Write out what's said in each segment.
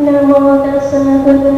Nam mô Tassa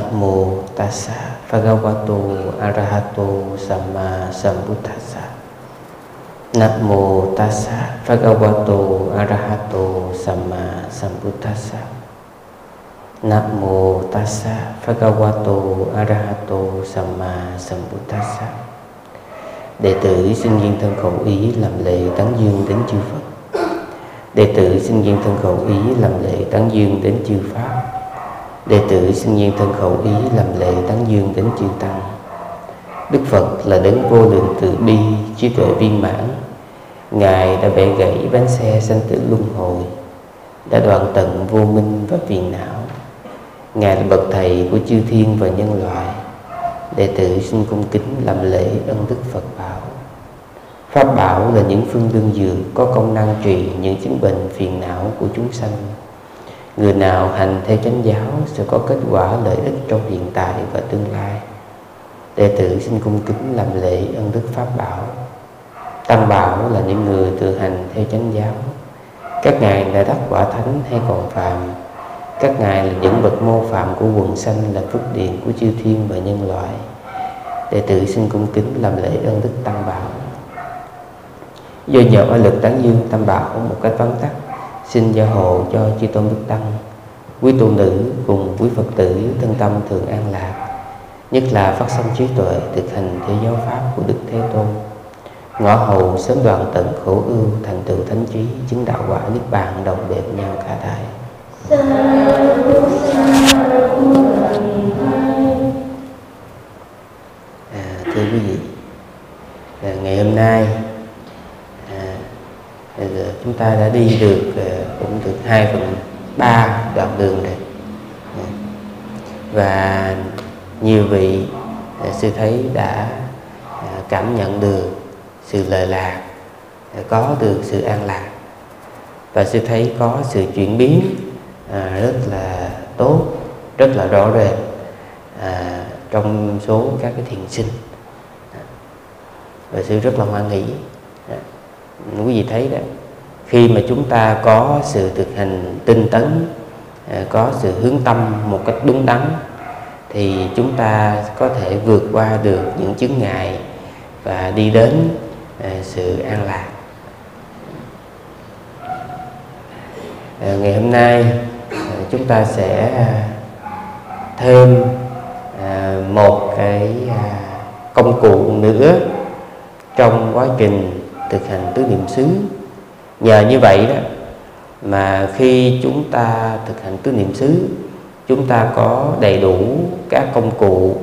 Namo Tassa Bhagavato Arahato Sama Sambuddhassa. Namo Tassa Bhagavato Arahato Sama Sambuddhassa. Namo Tassa Bhagavato Arahato sama Sambuddhassa. Đệ tử sinh viên thân khẩu ý làm lễ tán dương đến chư Phật. Đệ tử sinh viên thân khẩu ý làm lễ tán dương đến chư Pháp. Đệ tử sinh nhiên thân khẩu ý làm lễ tán dương đến chư Tăng. Đức Phật là đấng vô lượng từ bi, trí tuệ viên mãn. Ngài đã bẻ gãy bánh xe sanh tử luân hồi Đã đoạn tận vô minh và phiền não. Ngài là bậc thầy của chư thiên và nhân loại. Đệ tử xin cung kính làm lễ ân đức Phật bảo. Pháp bảo là những phương đương dược có công năng trị những chứng bệnh phiền não của chúng sanh. Người nào hành theo chánh giáo sẽ có kết quả lợi ích trong hiện tại và tương lai. Đệ tử xin cung kính làm lễ ân đức Pháp Bảo. Tăng Bảo là những người tự hành theo chánh giáo. Các ngài đã đắc quả thánh hay còn phàm. Các ngài là những bậc mô phạm của quần sanh là phước điền của chư thiên và nhân loại. Đệ tử xin cung kính làm lễ ân đức Tăng Bảo. Do nhờ oai lực tán dương Tam Bảo một cách vắn tắt xin gia hộ cho chư tôn đức tăng quý tu nữ cùng quý phật tử thân tâm thường an lạc nhất là phát sanh trí tuệ thực hành theo giáo pháp của đức thế tôn. Ngõ hầu sớm đoàn tận khổ ưu thành tựu thánh trí chứng đạo quả niết bàn đồng đẹp nhau cả thai. À, thưa quý vị à, ngày hôm nay à, à chúng ta đã đi được à, cũng được 2 phần 3 đoạn đường rồi và nhiều vị à, sư thấy đã à, cảm nhận được sự lợi lạc à, có được sự an lạc. Và sư thấy có sự chuyển biến rất là tốt rất là rõ rệt à, trong số các cái thiền sinh. Và sư rất là hoan hỷ. À, quý vị thấy đó khi mà chúng ta có sự thực hành tinh tấn à, có sự hướng tâm một cách đúng đắn, thì chúng ta có thể vượt qua được những chướng ngại và đi đến à, sự an lạc. À, ngày hôm nay chúng ta sẽ thêm một cái công cụ nữa trong quá trình thực hành tứ niệm xứ nhờ như vậy đó mà khi chúng ta thực hành tứ niệm xứ chúng ta có đầy đủ các công cụ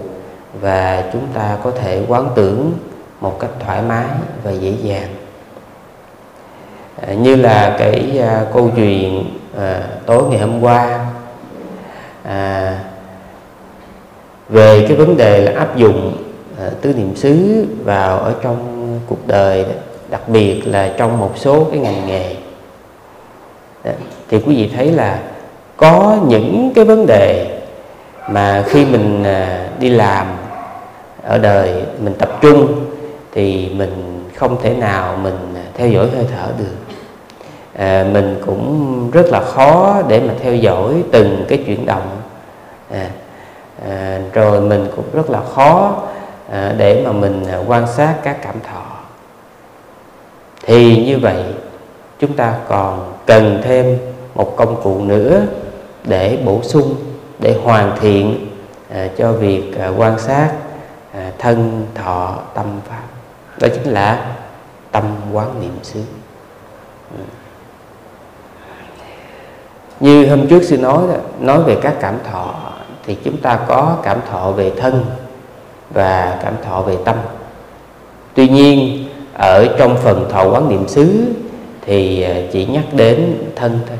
và chúng ta có thể quán tưởng một cách thoải mái và dễ dàng. À, như là cái à, câu chuyện à, tối ngày hôm qua à, về cái vấn đề là áp dụng à, tứ niệm xứ vào ở trong cuộc đời đó, đặc biệt là trong một số cái ngành nghề. Đó, thì quý vị thấy là có những cái vấn đề mà khi mình à, đi làm ở đời mình tập trung thì mình không thể nào mình theo dõi hơi thở được. À, mình cũng rất là khó để mà theo dõi từng cái chuyển động. À, à, rồi mình cũng rất là khó à, để mà mình à, quan sát các cảm thọ thì như vậy chúng ta còn cần thêm một công cụ nữa để bổ sung để hoàn thiện à, cho việc à, quan sát à, thân thọ tâm pháp. Đó chính là tâm quán niệm xứ. Ừ. như hôm trước sư nói đó, nói về các cảm thọ thì chúng ta có cảm thọ về thân và cảm thọ về tâm. Tuy nhiên ở trong phần thọ quán niệm xứ thì à, chỉ nhắc đến thân thôi.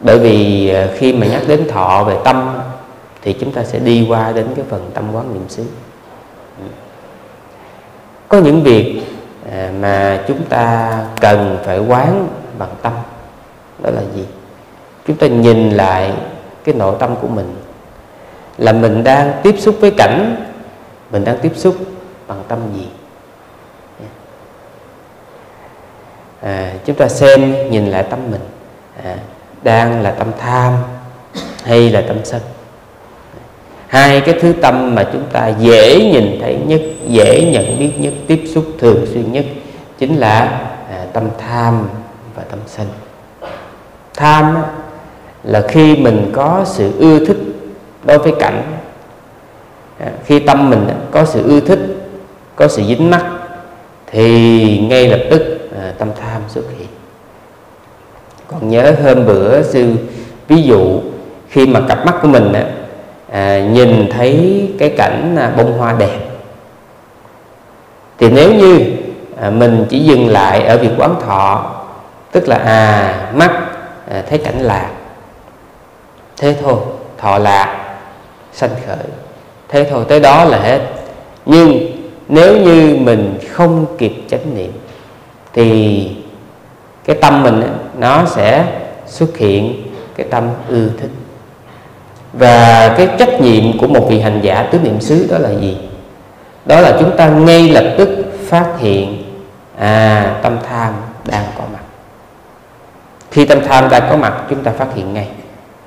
Bởi vì à, khi mà nhắc đến thọ về tâm thì chúng ta sẽ đi qua đến cái phần tâm quán niệm xứ. Có những việc à, mà chúng ta cần phải quán bằng tâm. Đó là gì? Chúng ta nhìn lại cái nội tâm của mình. Là mình đang tiếp xúc với cảnh, mình đang tiếp xúc bằng tâm gì? À, chúng ta xem nhìn lại tâm mình. À, đang là tâm tham hay là tâm sân. Hai cái thứ tâm mà chúng ta dễ nhìn thấy nhất dễ nhận biết nhất tiếp xúc thường xuyên nhất chính là à, tâm tham và tâm sân. Tham là khi mình có sự ưa thích đối với cảnh. À, khi tâm mình có sự ưa thích có sự dính mắc thì ngay lập tức à, tâm tham xuất hiện. Còn nhớ hôm bữa sư ví dụ khi mà cặp mắt của mình à, nhìn thấy cái cảnh à, bông hoa đẹp thì nếu như à, mình chỉ dừng lại ở việc quán thọ tức là à mắt à, thấy cảnh lạc thế thôi thọ lạc sanh khởi. Thế thôi tới đó là hết. Nhưng nếu như mình không kịp chánh niệm thì cái tâm mình nó sẽ xuất hiện cái tâm ưa thích. Và cái trách nhiệm của một vị hành giả tứ niệm xứ đó là gì? Đó là chúng ta ngay lập tức phát hiện à tâm tham đang có mặt. Khi tâm tham đang có mặt, chúng ta phát hiện ngay.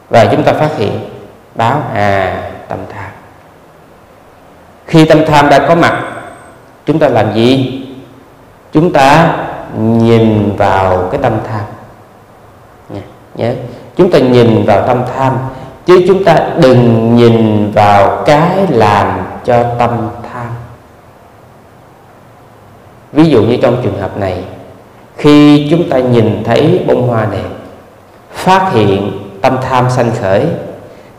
Và chúng ta phát hiện, báo à tâm tham. Khi tâm tham đang có mặt, chúng ta làm gì? Chúng ta nhìn vào cái tâm tham. Nhớ, chúng ta nhìn vào tâm tham, chứ chúng ta đừng nhìn vào cái làm cho tâm tham. Ví dụ như trong trường hợp này, khi chúng ta nhìn thấy bông hoa đẹp phát hiện tâm tham sanh khởi,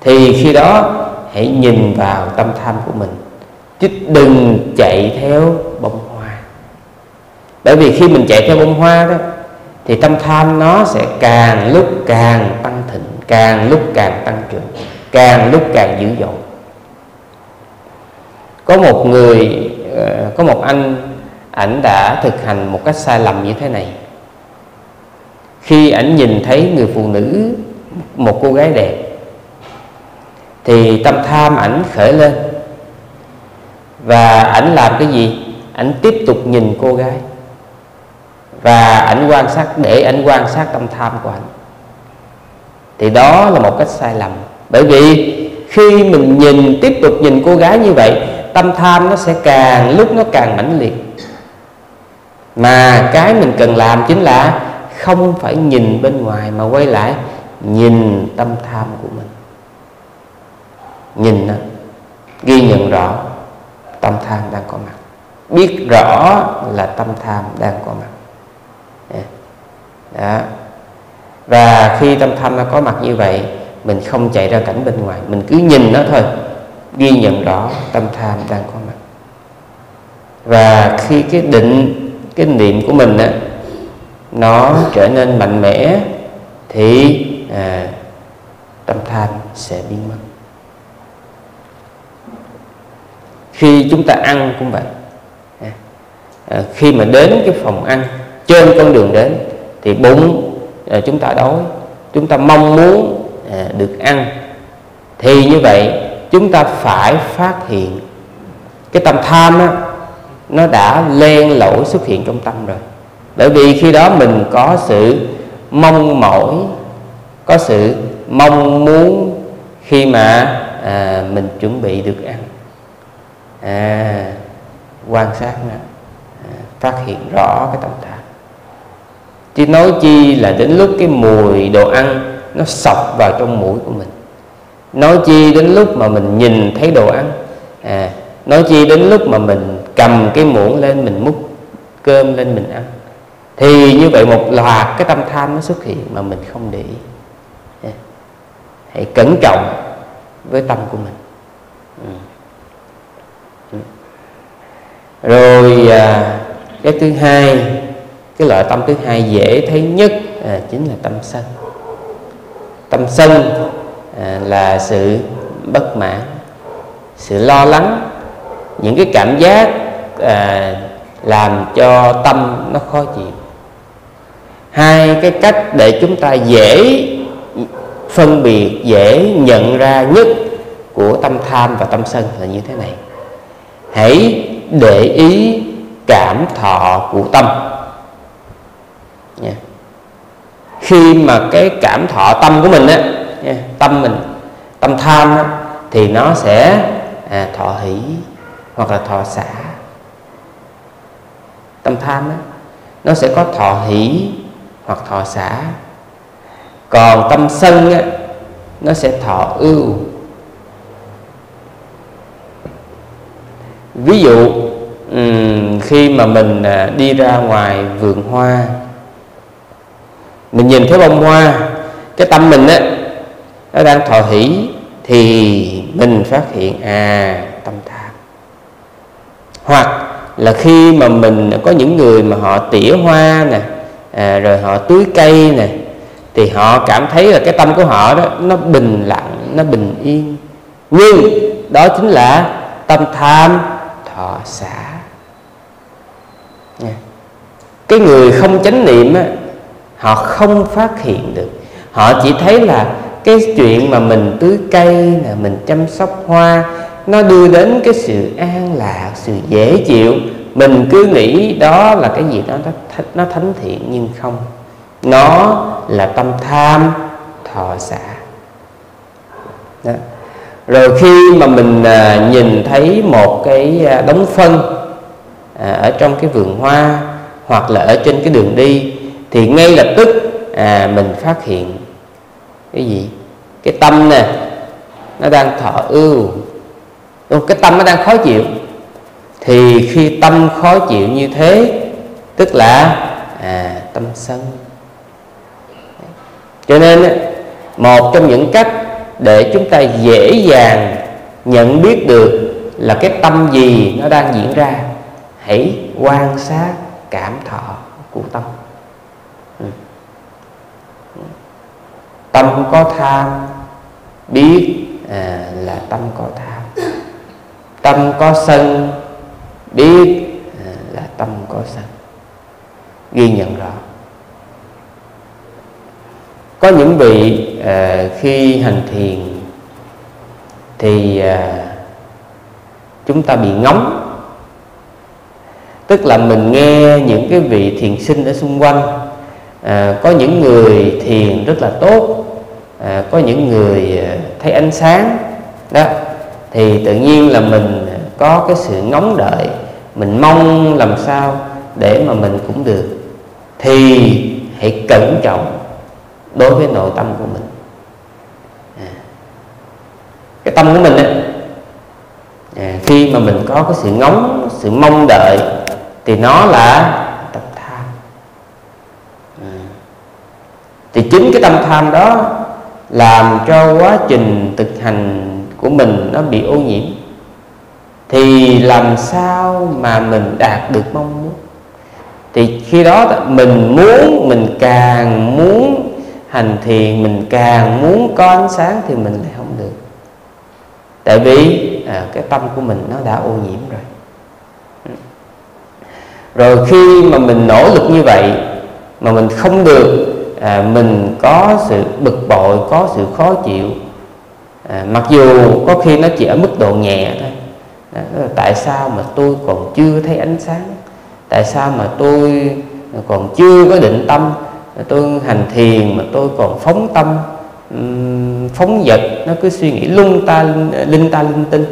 thì khi đó hãy nhìn vào tâm tham của mình, chứ đừng chạy theo bởi vì khi mình chạy theo bông hoa đó, thì tâm tham nó sẽ càng lúc càng tăng thịnh, càng lúc càng tăng trưởng, càng lúc càng dữ dội. Có một người ờ, có một anh, ảnh đã thực hành một cách sai lầm như thế này. Khi ảnh nhìn thấy người phụ nữ, một cô gái đẹp, thì tâm tham ảnh khởi lên. Và ảnh làm cái gì? Ảnh tiếp tục nhìn cô gái và ảnh quan sát, để ảnh quan sát tâm tham của ảnh thì đó là một cách sai lầm. Bởi vì khi mình nhìn, tiếp tục nhìn cô gái như vậy, tâm tham nó sẽ càng lúc nó càng mãnh liệt. Mà cái mình cần làm chính là không phải nhìn bên ngoài mà quay lại nhìn tâm tham của mình. Nhìn nó, ghi nhận rõ tâm tham đang có mặt. Biết rõ là tâm tham đang có mặt đó. Và khi tâm tham nó có mặt như vậy mình không chạy ra cảnh bên ngoài mình cứ nhìn nó thôi ghi nhận rõ tâm tham đang có mặt. Và khi cái định cái niệm của mình á nó trở nên mạnh mẽ thì à, tâm tham sẽ biến mất. Khi chúng ta ăn cũng vậy. À, à khi mà đến cái phòng ăn trên con đường đến thì bụng à, chúng ta đói chúng ta mong muốn à, được ăn. Thì như vậy chúng ta phải phát hiện cái tâm tham á, nó đã len lỏi xuất hiện trong tâm rồi. Bởi vì khi đó mình có sự mong mỏi có sự mong muốn khi mà à, mình chuẩn bị được ăn. À, quan sát nó à, phát hiện rõ cái tâm tham chứ nói chi là đến lúc cái mùi đồ ăn nó sọc vào trong mũi của mình nói chi đến lúc mà mình nhìn thấy đồ ăn à, nói chi đến lúc mà mình cầm cái muỗng lên mình múc cơm lên mình ăn thì như vậy một loạt cái tâm tham nó xuất hiện mà mình không để ý à, hãy cẩn trọng với tâm của mình ừ. Ừ. rồi à, cái thứ hai cái loại tâm thứ hai dễ thấy nhất à, chính là tâm sân. Tâm sân à, là sự bất mãn sự lo lắng. Những cái cảm giác à, làm cho tâm nó khó chịu. Hai cái cách để chúng ta dễ phân biệt dễ nhận ra nhất của tâm tham và tâm sân là như thế này. Hãy để ý cảm thọ của tâm nha. Khi mà cái cảm thọ tâm của mình á nha, tâm mình tâm tham á, thì nó sẽ à, thọ hỷ hoặc là thọ xả. Tâm tham á, nó sẽ có thọ hỷ hoặc thọ xả. Còn tâm sân á, nó sẽ thọ ưu. Ví dụ khi mà mình à, đi ra ngoài vườn hoa mình nhìn thấy bông hoa cái tâm mình á nó đang thọ hỷ thì mình phát hiện à tâm tham. Hoặc là khi mà mình có những người mà họ tỉa hoa nè à, rồi họ tưới cây nè thì họ cảm thấy là cái tâm của họ đó nó bình lặng nó bình yên. Nhưng đó chính là tâm tham thọ xả. Nha. Cái người không chánh niệm á, họ không phát hiện được. Họ chỉ thấy là cái chuyện mà mình tưới cây là mình chăm sóc hoa nó đưa đến cái sự an lạc sự dễ chịu. Mình cứ nghĩ đó là cái gì đó nó, nó thánh thiện nhưng không. Nó là tâm tham thọ xả. Đó. rồi khi mà mình à, nhìn thấy một cái à, đống phân à, ở trong cái vườn hoa hoặc là ở trên cái đường đi thì ngay lập tức à, mình phát hiện cái gì? Cái tâm nè nó đang thọ ưu. Cái tâm nó đang khó chịu. Thì khi tâm khó chịu như thế tức là à, tâm sân. Cho nên một trong những cách để chúng ta dễ dàng nhận biết được là cái tâm gì nó đang diễn ra hãy quan sát cảm thọ của tâm. Tâm có tham. Biết à, là tâm có tham. Tâm có sân. Biết à, là tâm có sân. Ghi nhận rõ. Có những vị à, khi hành thiền thì à, chúng ta bị ngóng. Tức là mình nghe những cái vị thiền sinh ở xung quanh. À, có những người thiền rất là tốt à, có những người à, thấy ánh sáng đó thì tự nhiên là mình có cái sự ngóng đợi mình mong làm sao để mà mình cũng được thì hãy cẩn trọng đối với nội tâm của mình à. cái tâm của mình ấy, à, khi mà mình có cái sự ngóng sự mong đợi thì nó là tâm tham à. thì chính cái tâm tham đó làm cho quá trình thực hành của mình nó bị ô nhiễm thì làm sao mà mình đạt được mong muốn? Thì khi đó mình muốn mình càng muốn hành thiền mình càng muốn có ánh sáng thì mình lại không được. Tại vì à, cái tâm của mình nó đã ô nhiễm rồi. Rồi khi mà mình nỗ lực như vậy mà mình không được à, mình có sự bực bội có sự khó chịu. À, mặc dù có khi nó chỉ ở mức độ nhẹ thôi. Đó, tại sao mà tôi còn chưa thấy ánh sáng? Tại sao mà tôi còn chưa có định tâm? Tôi hành thiền mà tôi còn phóng tâm. Phóng vật nó cứ suy nghĩ lung ta linh ta linh tinh.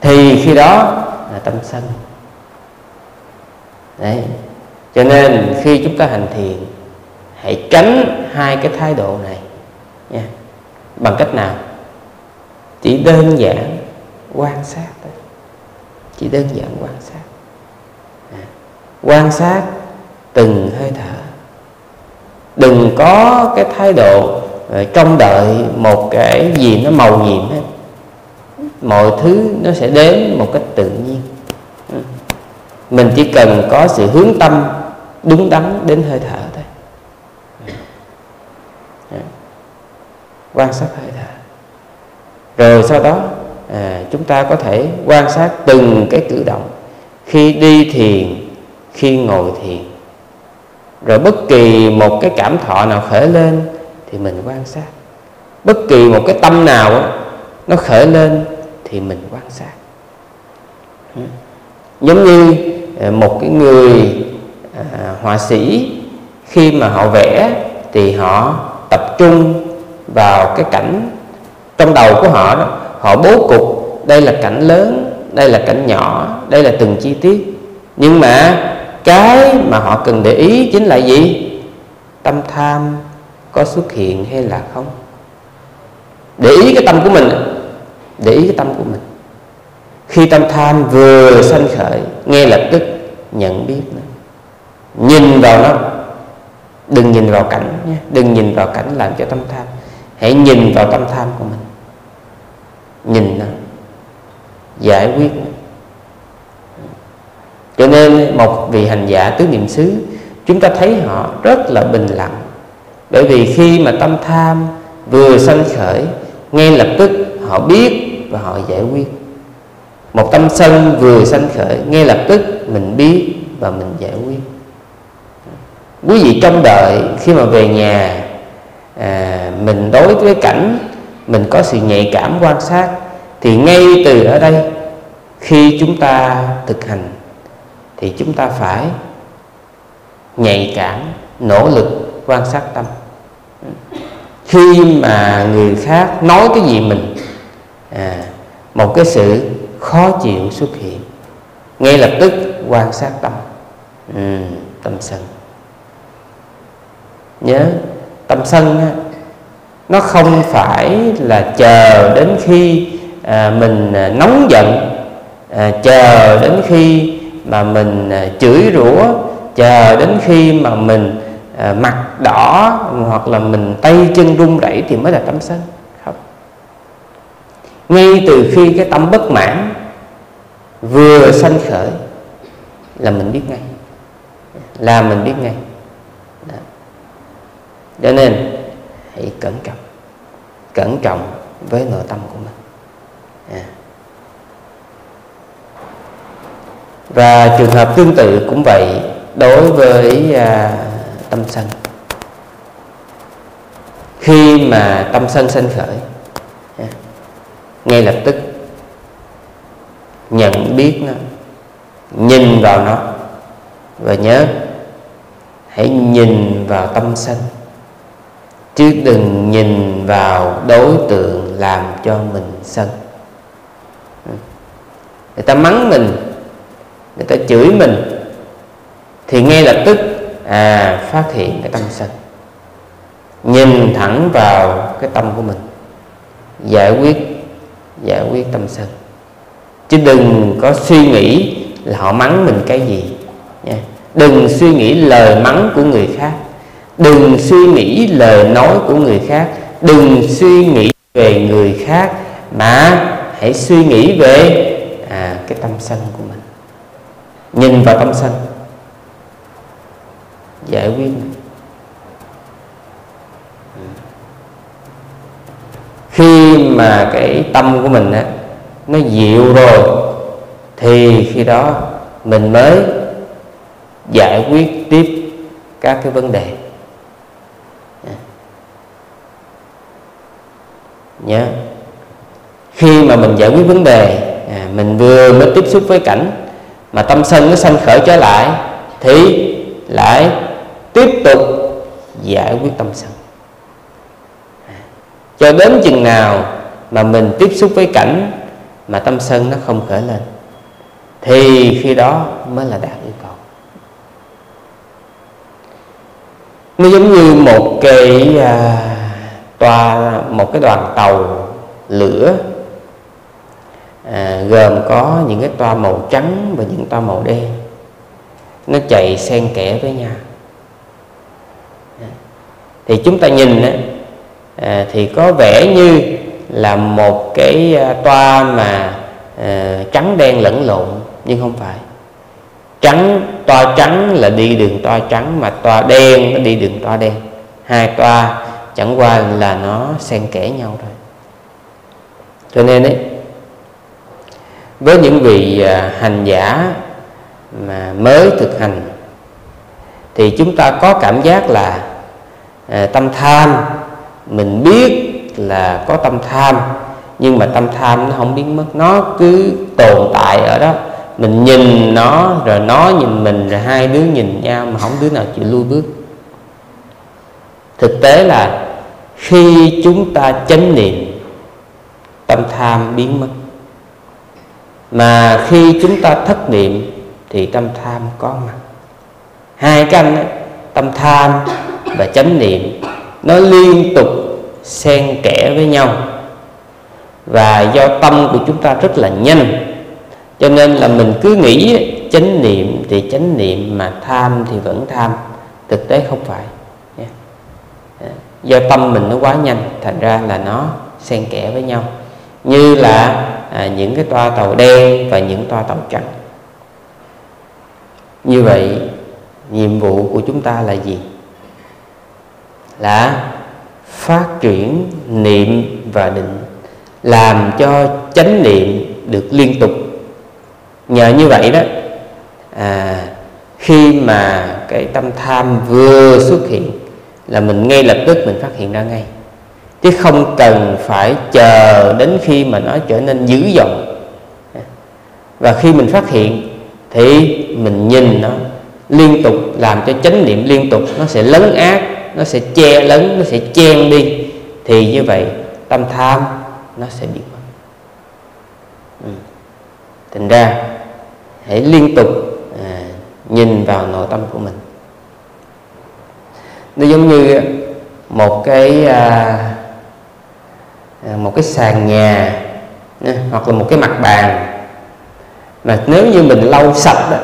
Thì khi đó là tâm sân. Đấy. Cho nên khi chúng ta hành thiền hãy tránh hai cái thái độ này nha. Bằng cách nào? Chỉ đơn giản quan sát thôi. Chỉ đơn giản quan sát. À, quan sát từng hơi thở. Đừng có cái thái độ trong trông đợi một cái gì nó màu nhiệm hết. Mọi thứ nó sẽ đến một cách tự nhiên. Ừ. Mình chỉ cần có sự hướng tâm đúng đắn đến hơi thở thôi ừ quan sát hơi thở rồi sau đó à, chúng ta có thể quan sát từng cái cử động. Khi đi thiền khi ngồi thiền. Rồi bất kỳ một cái cảm thọ nào khởi lên thì mình quan sát. Bất kỳ một cái tâm nào đó, nó khởi lên thì mình quan sát. Ừ. Giống như à, một cái người à, họa sĩ khi mà họ vẽ thì họ tập trung vào cái cảnh trong đầu của họ đó. Họ bố cục, đây là cảnh lớn, đây là cảnh nhỏ, đây là từng chi tiết. Nhưng mà cái mà họ cần để ý chính là gì? Tâm tham có xuất hiện hay là không? Để ý cái tâm của mình, để ý cái tâm của mình. Khi tâm tham vừa sanh khởi, ngay lập tức nhận biết nó. Nhìn vào nó, đừng nhìn vào cảnh nhé, đừng nhìn vào cảnh làm cho tâm tham hãy nhìn vào tâm tham của mình. Nhìn nó. Giải quyết nó. Cho nên một vị hành giả tứ niệm xứ, chúng ta thấy họ rất là bình lặng. Bởi vì khi mà tâm tham vừa sanh khởi, ngay lập tức họ biết và họ giải quyết. Một tâm sân vừa sanh khởi, ngay lập tức mình biết và mình giải quyết. Quý vị trong đời khi mà về nhà à, mình đối với cảnh mình có sự nhạy cảm quan sát thì ngay từ ở đây khi chúng ta thực hành thì chúng ta phải nhạy cảm nỗ lực quan sát tâm. Khi mà người khác nói cái gì mình à, một cái sự khó chịu xuất hiện ngay lập tức quan sát tâm. Ừ, tâm sân. Nhớ tâm sân á, nó không phải là chờ đến khi à, mình à, nóng giận à, chờ đến khi mà mình à, chửi rủa chờ đến khi mà mình à, mặt đỏ hoặc là mình tay chân run rẩy thì mới là tâm sân. Không. Ngay từ khi cái tâm bất mãn vừa sanh khởi là mình biết ngay là mình biết ngay cho nên hãy cẩn trọng. Cẩn trọng với nội tâm của mình. À. và trường hợp tương tự cũng vậy đối với à, tâm sân. Khi mà tâm sân sanh khởi à, ngay lập tức nhận biết nó nhìn vào nó và nhớ hãy nhìn vào tâm sân chứ đừng nhìn vào đối tượng làm cho mình sân. Người ta mắng mình, người ta chửi mình, thì ngay lập tức à phát hiện cái tâm sân. Nhìn thẳng vào cái tâm của mình, giải quyết giải quyết tâm sân. Chứ đừng có suy nghĩ là họ mắng mình cái gì nha. Đừng suy nghĩ lời mắng của người khác đừng suy nghĩ lời nói của người khác. Đừng suy nghĩ về người khác mà hãy suy nghĩ về à, cái tâm sân của mình. Nhìn vào tâm sân. Giải quyết khi mà cái tâm của mình á nó dịu rồi thì khi đó mình mới giải quyết tiếp các cái vấn đề. Nhớ. Khi mà mình giải quyết vấn đề à, mình vừa mới tiếp xúc với cảnh mà tâm sân nó sanh khởi trở lại thì lại tiếp tục giải quyết tâm sân. À, cho đến chừng nào mà mình tiếp xúc với cảnh mà tâm sân nó không khởi lên thì khi đó mới là đạt yêu cầu. Nó giống như một cái à, toa một cái đoàn tàu lửa à, gồm có những cái toa màu trắng và những toa màu đen. Nó chạy xen kẽ với nhau. Thì chúng ta nhìn á, à, thì có vẻ như là một cái à, toa mà à, trắng đen lẫn lộn nhưng không phải. Trắng toa trắng là đi đường toa trắng mà toa đen nó đi đường toa đen. Hai toa chẳng qua là nó xen kẽ nhau thôi. Cho nên ấy với những vị à, hành giả mà mới thực hành thì chúng ta có cảm giác là à, tâm tham mình biết là có tâm tham nhưng mà tâm tham nó không biến mất nó cứ tồn tại ở đó. Mình nhìn nó rồi nó nhìn mình rồi hai đứa nhìn nhau mà không đứa nào chịu lui bước thực tế là khi chúng ta chánh niệm tâm tham biến mất. Mà khi chúng ta thất niệm thì tâm tham có mặt. Hai cái anh ấy, tâm tham và chánh niệm nó liên tục xen kẽ với nhau. Và do tâm của chúng ta rất là nhanh cho nên là mình cứ nghĩ chánh niệm thì chánh niệm mà tham thì vẫn tham thực tế không phải do tâm mình nó quá nhanh thành ra là nó xen kẽ với nhau. Như là à, những cái toa tàu đen và những toa tàu trắng. Như vậy nhiệm vụ của chúng ta là gì? Là phát triển niệm và định làm cho chánh niệm được liên tục. Nhờ như vậy đó à, khi mà cái tâm tham vừa xuất hiện là mình ngay lập tức mình phát hiện ra ngay. Chứ không cần phải chờ đến khi mà nó trở nên dữ dội. Và khi mình phát hiện thì mình nhìn nó liên tục làm cho chánh niệm liên tục nó sẽ lấn át nó sẽ che lấn nó sẽ chen đi. Thì như vậy tâm tham nó sẽ biến mất. Ừ. thành ra hãy liên tục à, nhìn vào nội tâm của mình nó giống như một cái à, à một cái sàn nhà hoặc là một cái mặt bàn. Mà nếu như mình lau sạch đó,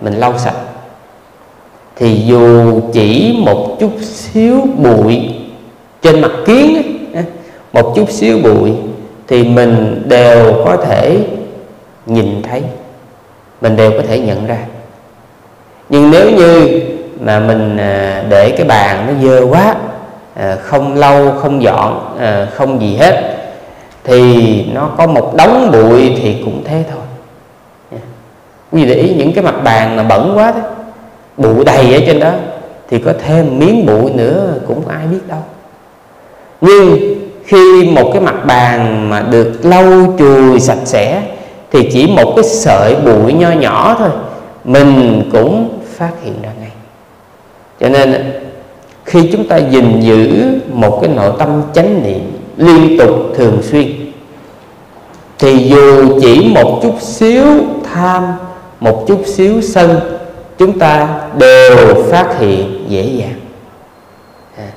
mình lau sạch thì dù chỉ một chút xíu bụi trên mặt kiến một chút xíu bụi thì mình đều có thể nhìn thấy mình đều có thể nhận ra. Nhưng nếu như mà mình à, để cái bàn nó dơ quá à, không lau không dọn à, không gì hết, thì nó có một đống bụi thì cũng thế thôi. Dạ. Quý vị để ý những cái mặt bàn mà bẩn quá đó, bụi đầy ở trên đó, thì có thêm miếng bụi nữa cũng ai biết đâu. Nhưng khi một cái mặt bàn mà được lau chùi sạch sẽ, thì chỉ một cái sợi bụi nho nhỏ thôi, mình cũng phát hiện ra ngay cho nên khi chúng ta gìn giữ một cái nội tâm chánh niệm liên tục thường xuyên thì dù chỉ một chút xíu tham một chút xíu sân chúng ta đều phát hiện dễ dàng. À,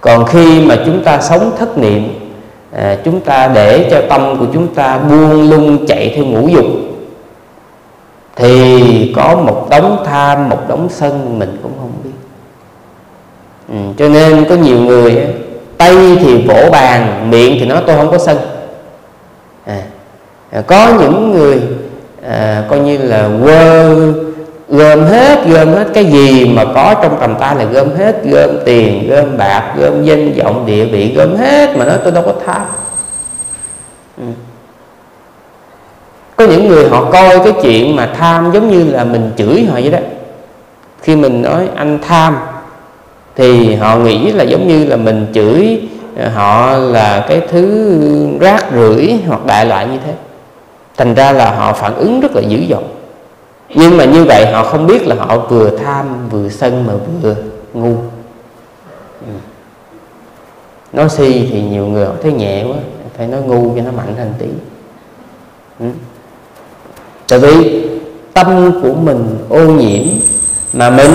còn khi mà chúng ta sống thất niệm à, chúng ta để cho tâm của chúng ta buông lung chạy theo ngũ dục thì có một đống tham một đống sân mình cũng ừ, cho nên có nhiều người tay thì vỗ bàn miệng thì nói tôi không có sân. À, à, có những người à, coi như là quơ gom hết gom hết cái gì mà có trong tầm tay là gom hết gom tiền gom bạc gom danh vọng địa vị gom hết mà nói tôi đâu có tham. Ừ. có những người họ coi cái chuyện mà tham giống như là mình chửi họ vậy đó. Khi mình nói anh tham thì họ nghĩ là giống như là mình chửi ờ, họ là cái thứ rác rưởi hoặc đại loại như thế thành ra là họ phản ứng rất là dữ dội nhưng mà như vậy họ không biết là họ vừa tham vừa sân mà vừa ngu ừ. nói si thì nhiều người họ thấy nhẹ quá, phải nói ngu cho nó mạnh hơn tí ừ. tại vì tâm của mình ô nhiễm mà mình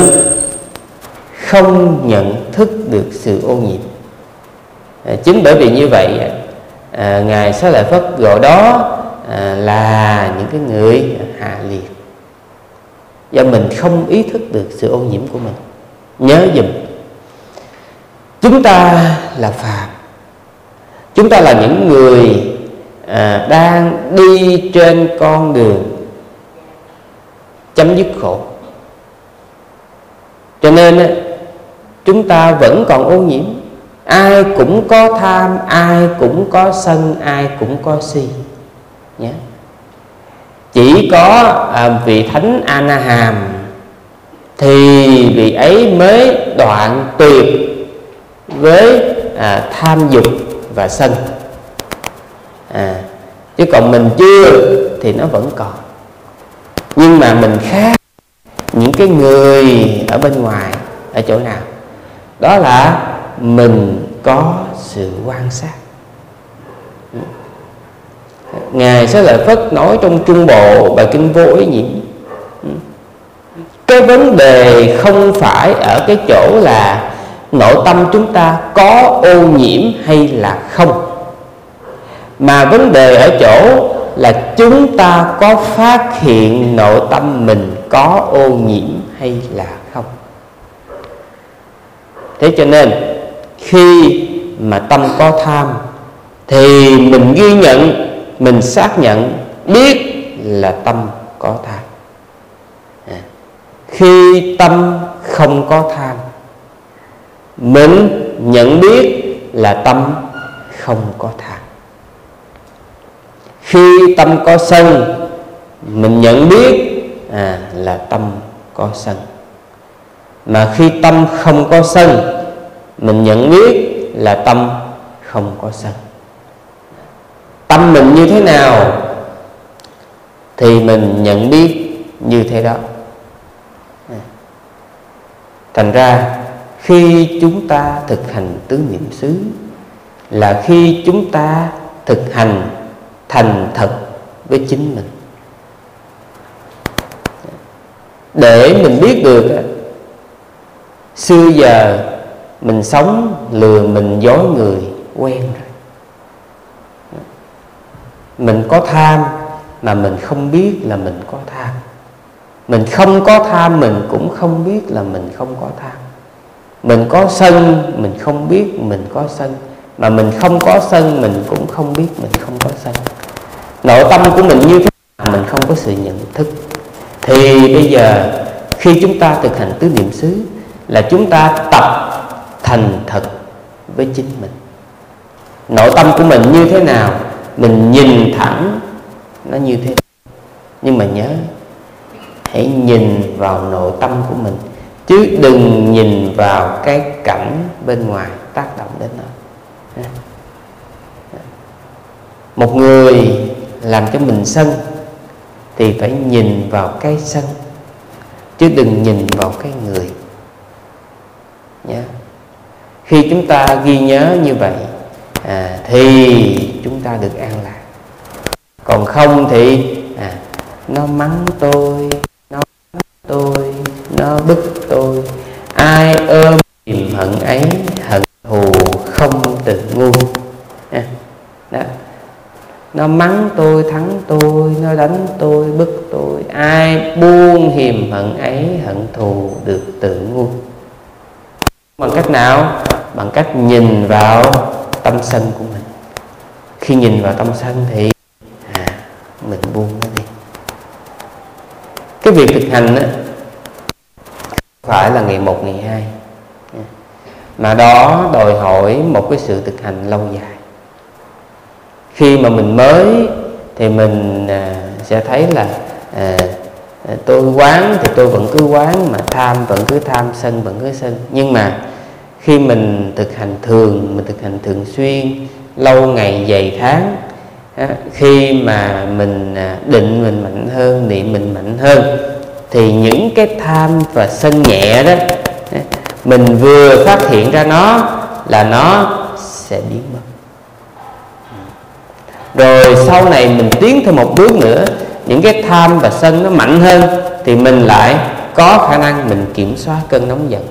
không nhận thức được sự ô nhiễm. À, chính bởi vì như vậy à, ngài xá lợi phất gọi đó à, là những cái người hạ liệt. Do mình không ý thức được sự ô nhiễm của mình. Nhớ dùm. Chúng ta là phàm. Chúng ta là những người à, đang đi trên con đường chấm dứt khổ. Cho nên chúng ta vẫn còn ô nhiễm. Ai cũng có tham ai cũng có sân ai cũng có si. Nhé. Chỉ có à, vị thánh Anaham thì vị ấy mới đoạn tuyệt với à, tham dục và sân. À, chứ còn mình chưa thì nó vẫn còn. Nhưng mà mình khác những cái người ở bên ngoài ở chỗ nào? Đó là mình có sự quan sát. Ngài sẽ lại phất nói trong trung bộ, bài kinh vô ý nhiễm cái vấn đề không phải ở cái chỗ là nội tâm chúng ta có ô nhiễm hay là không. Mà vấn đề ở chỗ là chúng ta có phát hiện nội tâm mình có ô nhiễm hay là thế cho nên khi mà tâm có tham thì mình ghi nhận mình xác nhận biết là tâm có tham à. khi tâm không có tham mình nhận biết là tâm không có tham khi tâm có sân mình nhận biết à, là tâm có sân mà khi tâm không có sân, mình nhận biết là tâm không có sân. Tâm mình như thế nào thì mình nhận biết như thế đó. Thành ra, khi chúng ta thực hành tứ niệm xứ là khi chúng ta thực hành thành thật với chính mình. Để mình biết được xưa giờ, mình sống lừa mình dối người, quen rồi. Mình có tham mà mình không biết là mình có tham. Mình không có tham, mình cũng không biết là mình không có tham. Mình có sân, mình không biết mình có sân. Mà mình không có sân, mình cũng không biết mình không có sân. Nội tâm của mình như thế nào, mình không có sự nhận thức. Thì bây giờ, khi chúng ta thực hành tứ niệm xứ là chúng ta tập thành thật với chính mình. Nội tâm của mình như thế nào, mình nhìn thẳng nó như thế nhưng mà nhớ, hãy nhìn vào nội tâm của mình, chứ đừng nhìn vào cái cảnh bên ngoài tác động đến nó. Một người làm cho mình sân thì phải nhìn vào cái sân, chứ đừng nhìn vào cái người nhé khi chúng ta ghi nhớ như vậy à, thì chúng ta được an lạc. Còn không thì à, nó mắng tôi nó mắng tôi nó bức tôi. Ai ôm tìm hận ấy hận thù không từ ngu. À, nó mắng tôi thắng tôi nó đánh tôi bức tôi. Ai buông hiềm hận ấy hận thù được tự nguôi bằng cách nào? Bằng cách nhìn vào tâm sân của mình. Khi nhìn vào tâm sân thì à, mình buông nó đi. Cái việc thực hành đó, không phải là ngày một ngày hai. Mà đó đòi hỏi một cái sự thực hành lâu dài. Khi mà mình mới thì mình à, sẽ thấy là à, tôi quán thì tôi vẫn cứ quán mà tham vẫn cứ tham sân vẫn cứ sân. Nhưng mà khi mình thực hành thường mình thực hành thường xuyên lâu ngày dày tháng khi mà mình à, định mình mạnh hơn niệm mình mạnh hơn thì những cái tham và sân nhẹ đó mình vừa phát hiện ra nó là nó sẽ biến mất. Rồi sau này mình tiến thêm một bước nữa những cái tham và sân nó mạnh hơn thì mình lại có khả năng mình kiểm soát cơn nóng giận.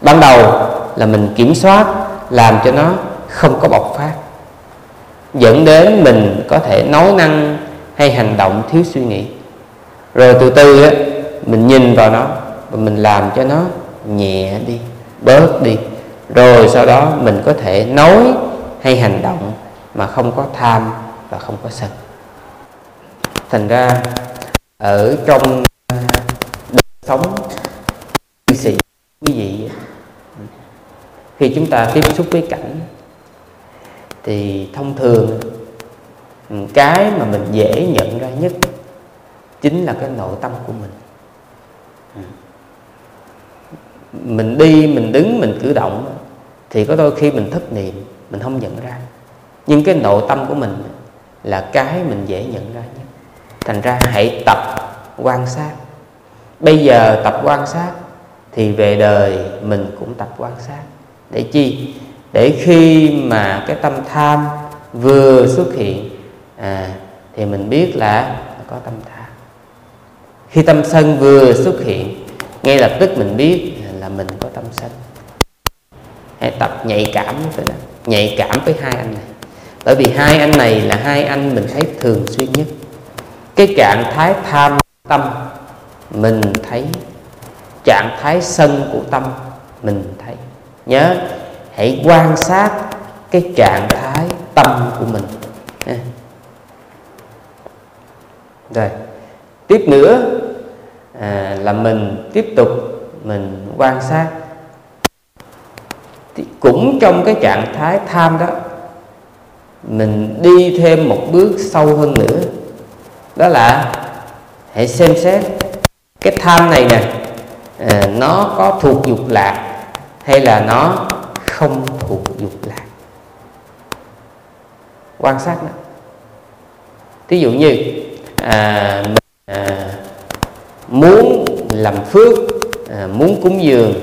Ban đầu là mình kiểm soát làm cho nó không có bộc phát, dẫn đến mình có thể nói năng hay hành động thiếu suy nghĩ. Rồi từ từ á, mình nhìn vào nó và mình làm cho nó nhẹ đi, bớt đi. Rồi sau đó mình có thể nói hay hành động mà không có tham và không có sân thành ra ở trong đời sống cư sĩ, quý vị, khi chúng ta tiếp xúc với cảnh, thì thông thường cái mà mình dễ nhận ra nhất chính là cái nội tâm của mình. Mình đi, mình đứng, mình cử động thì có đôi khi mình thất niệm, mình không nhận ra. Nhưng cái nội tâm của mình là cái mình dễ nhận ra nhất thành ra hãy tập quan sát. Bây giờ tập quan sát thì về đời mình cũng tập quan sát. Để chi? Để khi mà cái tâm tham vừa xuất hiện à, thì mình biết là có tâm tham. Khi tâm sân vừa xuất hiện ngay lập tức mình biết là mình có tâm sân. Hãy tập nhạy cảm với đó. Nhạy cảm với hai anh này. Bởi vì hai anh này là hai anh mình thấy thường xuyên nhất cái trạng thái tham tâm mình thấy. Trạng thái sân của tâm mình thấy. Nhớ hãy quan sát cái trạng thái tâm của mình. Rồi tiếp nữa à, là mình tiếp tục mình quan sát. Thì cũng trong cái trạng thái tham đó mình đi thêm một bước sâu hơn nữa đó là hãy xem xét cái tham này nè à, nó có thuộc dục lạc hay là nó không thuộc dục lạc? Quan sát nó ví dụ như à, à, muốn làm phước à, muốn cúng dường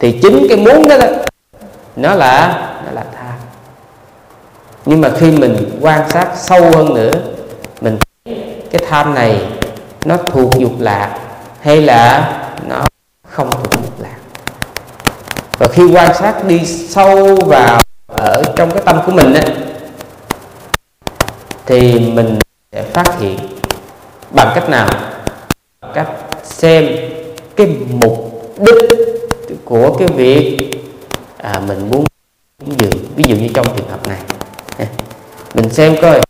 thì chính cái muốn đó, đó nó là nó là tham. Nhưng mà khi mình quan sát sâu hơn nữa cái tham này nó thuộc dục lạc hay là nó không thuộc dục lạc? Và khi quan sát đi sâu vào ở trong cái tâm của mình ấy, thì mình sẽ phát hiện bằng cách nào? Cách xem cái mục đích của cái việc à, mình muốn cúng ví dụ như trong trường hợp này. Mình xem coi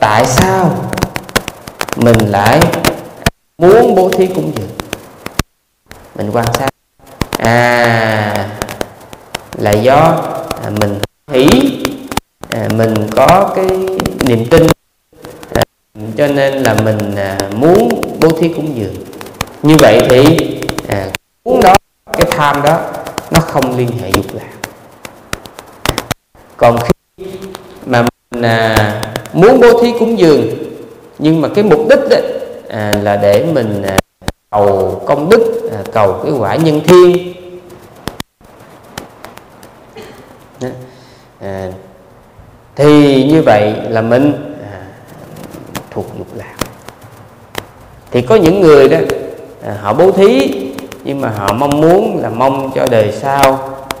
tại sao mình lại muốn bố thí cúng dường. Mình quan sát. À là do à, mình hỷ à, mình có cái niềm tin à, cho nên là mình à, muốn bố thí cúng dường. Như vậy thì à, muốn đó cái tham đó nó không liên hệ dục lạc. Còn khi mà mình à, muốn bố thí cúng dường nhưng mà cái mục đích đó, à, là để mình à, cầu công đức à, cầu cái quả nhân thiên. À, thì như vậy là mình à, thuộc dục lạc. Thì có những người đó à, họ bố thí nhưng mà họ mong muốn là mong cho đời sau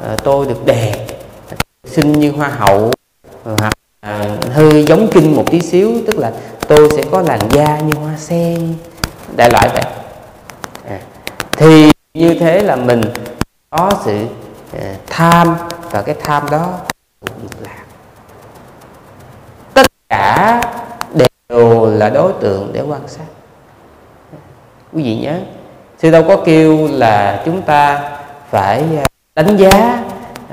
à, tôi được đẹp xinh như hoa hậu hoặc à, hơi giống kinh một tí xíu tức là tôi sẽ có làn da như hoa sen. Đại loại vậy. À, thì như thế là mình có sự à, tham và cái tham đó là tất cả đều là đối tượng để quan sát. Quý vị nhớ sư đâu có kêu là chúng ta phải à, đánh giá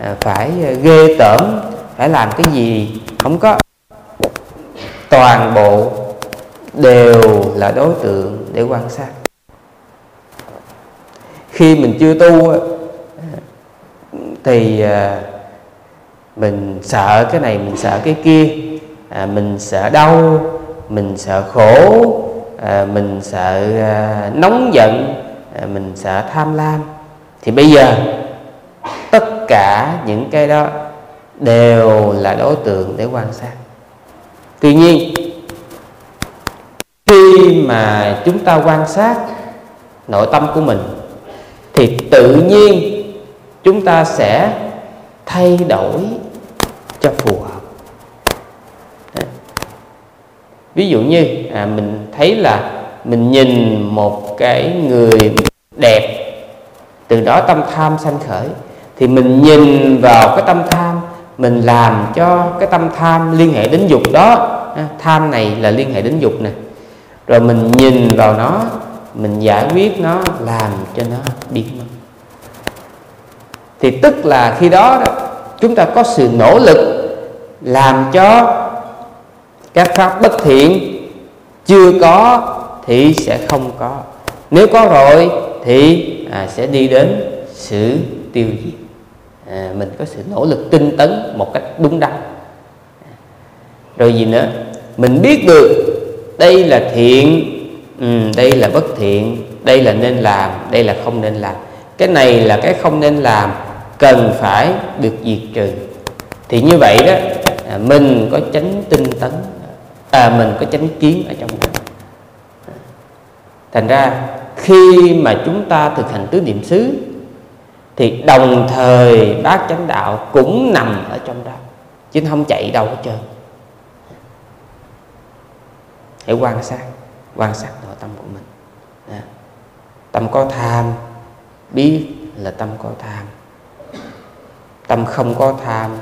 à, phải à, ghê tởm phải làm cái gì không có toàn bộ đều là đối tượng để quan sát. Khi mình chưa tu thì à, mình sợ cái này, mình sợ cái kia à, mình sợ đau, mình sợ khổ à, mình sợ nóng giận mình sợ tham lam. Thì bây giờ, tất cả những cái đó đều là đối tượng để quan sát. Tuy nhiên khi mà chúng ta quan sát nội tâm của mình thì tự nhiên chúng ta sẽ thay đổi cho phù hợp. Ví dụ như à, mình thấy là mình nhìn một cái người đẹp từ đó tâm tham sanh khởi thì mình nhìn vào cái tâm tham mình làm cho cái tâm tham liên hệ đến dục đó. À, tham này là liên hệ đến dục nè rồi mình nhìn vào nó mình giải quyết nó làm cho nó biến mất. Thì tức là khi đó, chúng ta có sự nỗ lực làm cho các pháp bất thiện chưa có thì sẽ không có. Nếu có rồi thì à, sẽ đi đến sự tiêu diệt. À, mình có sự nỗ lực tinh tấn một cách đúng đắn. À, rồi gì nữa? Mình biết được đây là thiện. Ừ, đây là bất thiện. Đây là nên làm đây là không nên làm. Cái này là cái không nên làm cần phải được diệt trừ. Thì như vậy đó à, mình có tránh tinh tấn à, mình có tránh kiến ở trong đó. Thành ra khi mà chúng ta thực hành tứ niệm xứ thì đồng thời bát chánh đạo cũng nằm ở trong đó chứ không chạy đâu hết trơn hãy quan sát quan sát nội tâm của mình. À. tâm có tham, biết là tâm có tham. Tâm không có tham,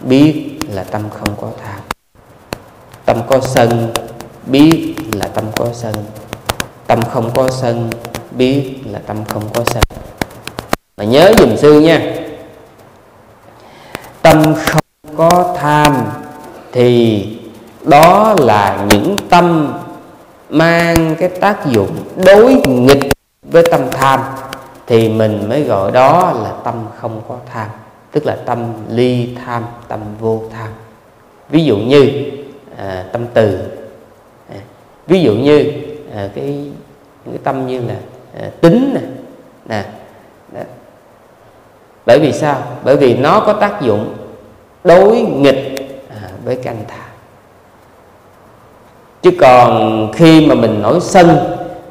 biết là tâm không có tham. Tâm có sân, biết là tâm có sân. Tâm không có sân, biết là tâm không có sân. Mà nhớ dùm sư nha. Tâm không có tham thì đó là những tâm mang cái tác dụng đối nghịch với tâm tham. Thì mình mới gọi đó là tâm không có tham tức là tâm ly tham tâm vô tham. Ví dụ như à, tâm từ. À, ví dụ như à, cái cái tâm như là à, tính nè nè bởi vì sao? Bởi vì nó có tác dụng đối nghịch à, với cái anh chứ còn khi mà mình nổi sân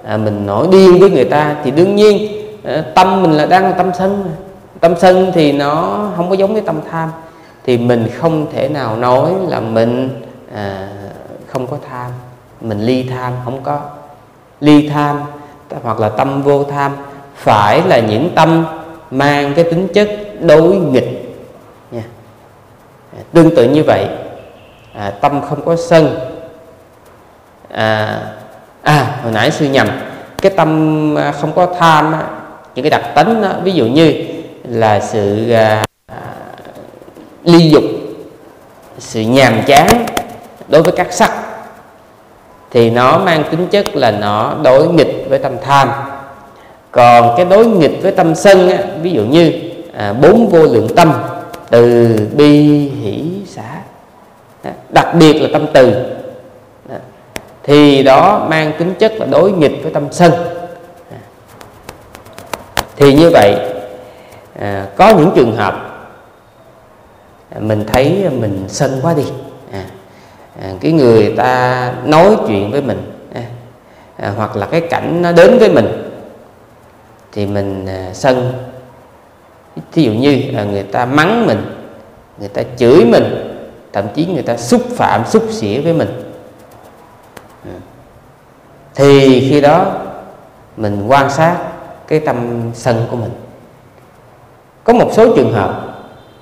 à, mình nổi điên với người ta thì đương nhiên à, tâm mình là đang là tâm sân tâm sân thì nó không có giống với tâm tham. Thì mình không thể nào nói là mình à, không có tham. Mình ly tham không có. Ly tham hoặc là tâm vô tham phải là những tâm mang cái tính chất đối nghịch nha. À, tương tự như vậy à, tâm không có sân à, à hồi nãy sư nhầm. Cái tâm à, không có tham những cái đặc tính đó, ví dụ như là sự à, ly dục sự nhàm chán đối với các sắc thì nó mang tính chất là nó đối nghịch với tâm tham. Còn cái đối nghịch với tâm sân á, ví dụ như à, bốn vô lượng tâm từ bi hỷ xả đặc biệt là tâm từ thì đó mang tính chất là đối nghịch với tâm sân. Thì như vậy à, có những trường hợp à, mình thấy mình sân quá đi. À, à, cái người ta nói chuyện với mình à, à, hoặc là cái cảnh nó đến với mình thì mình à, sân. Thí dụ như là người ta mắng mình người ta chửi mình thậm chí người ta xúc phạm xúc xỉa với mình thì khi đó, mình quan sát cái tâm sân của mình. Có một số trường hợp,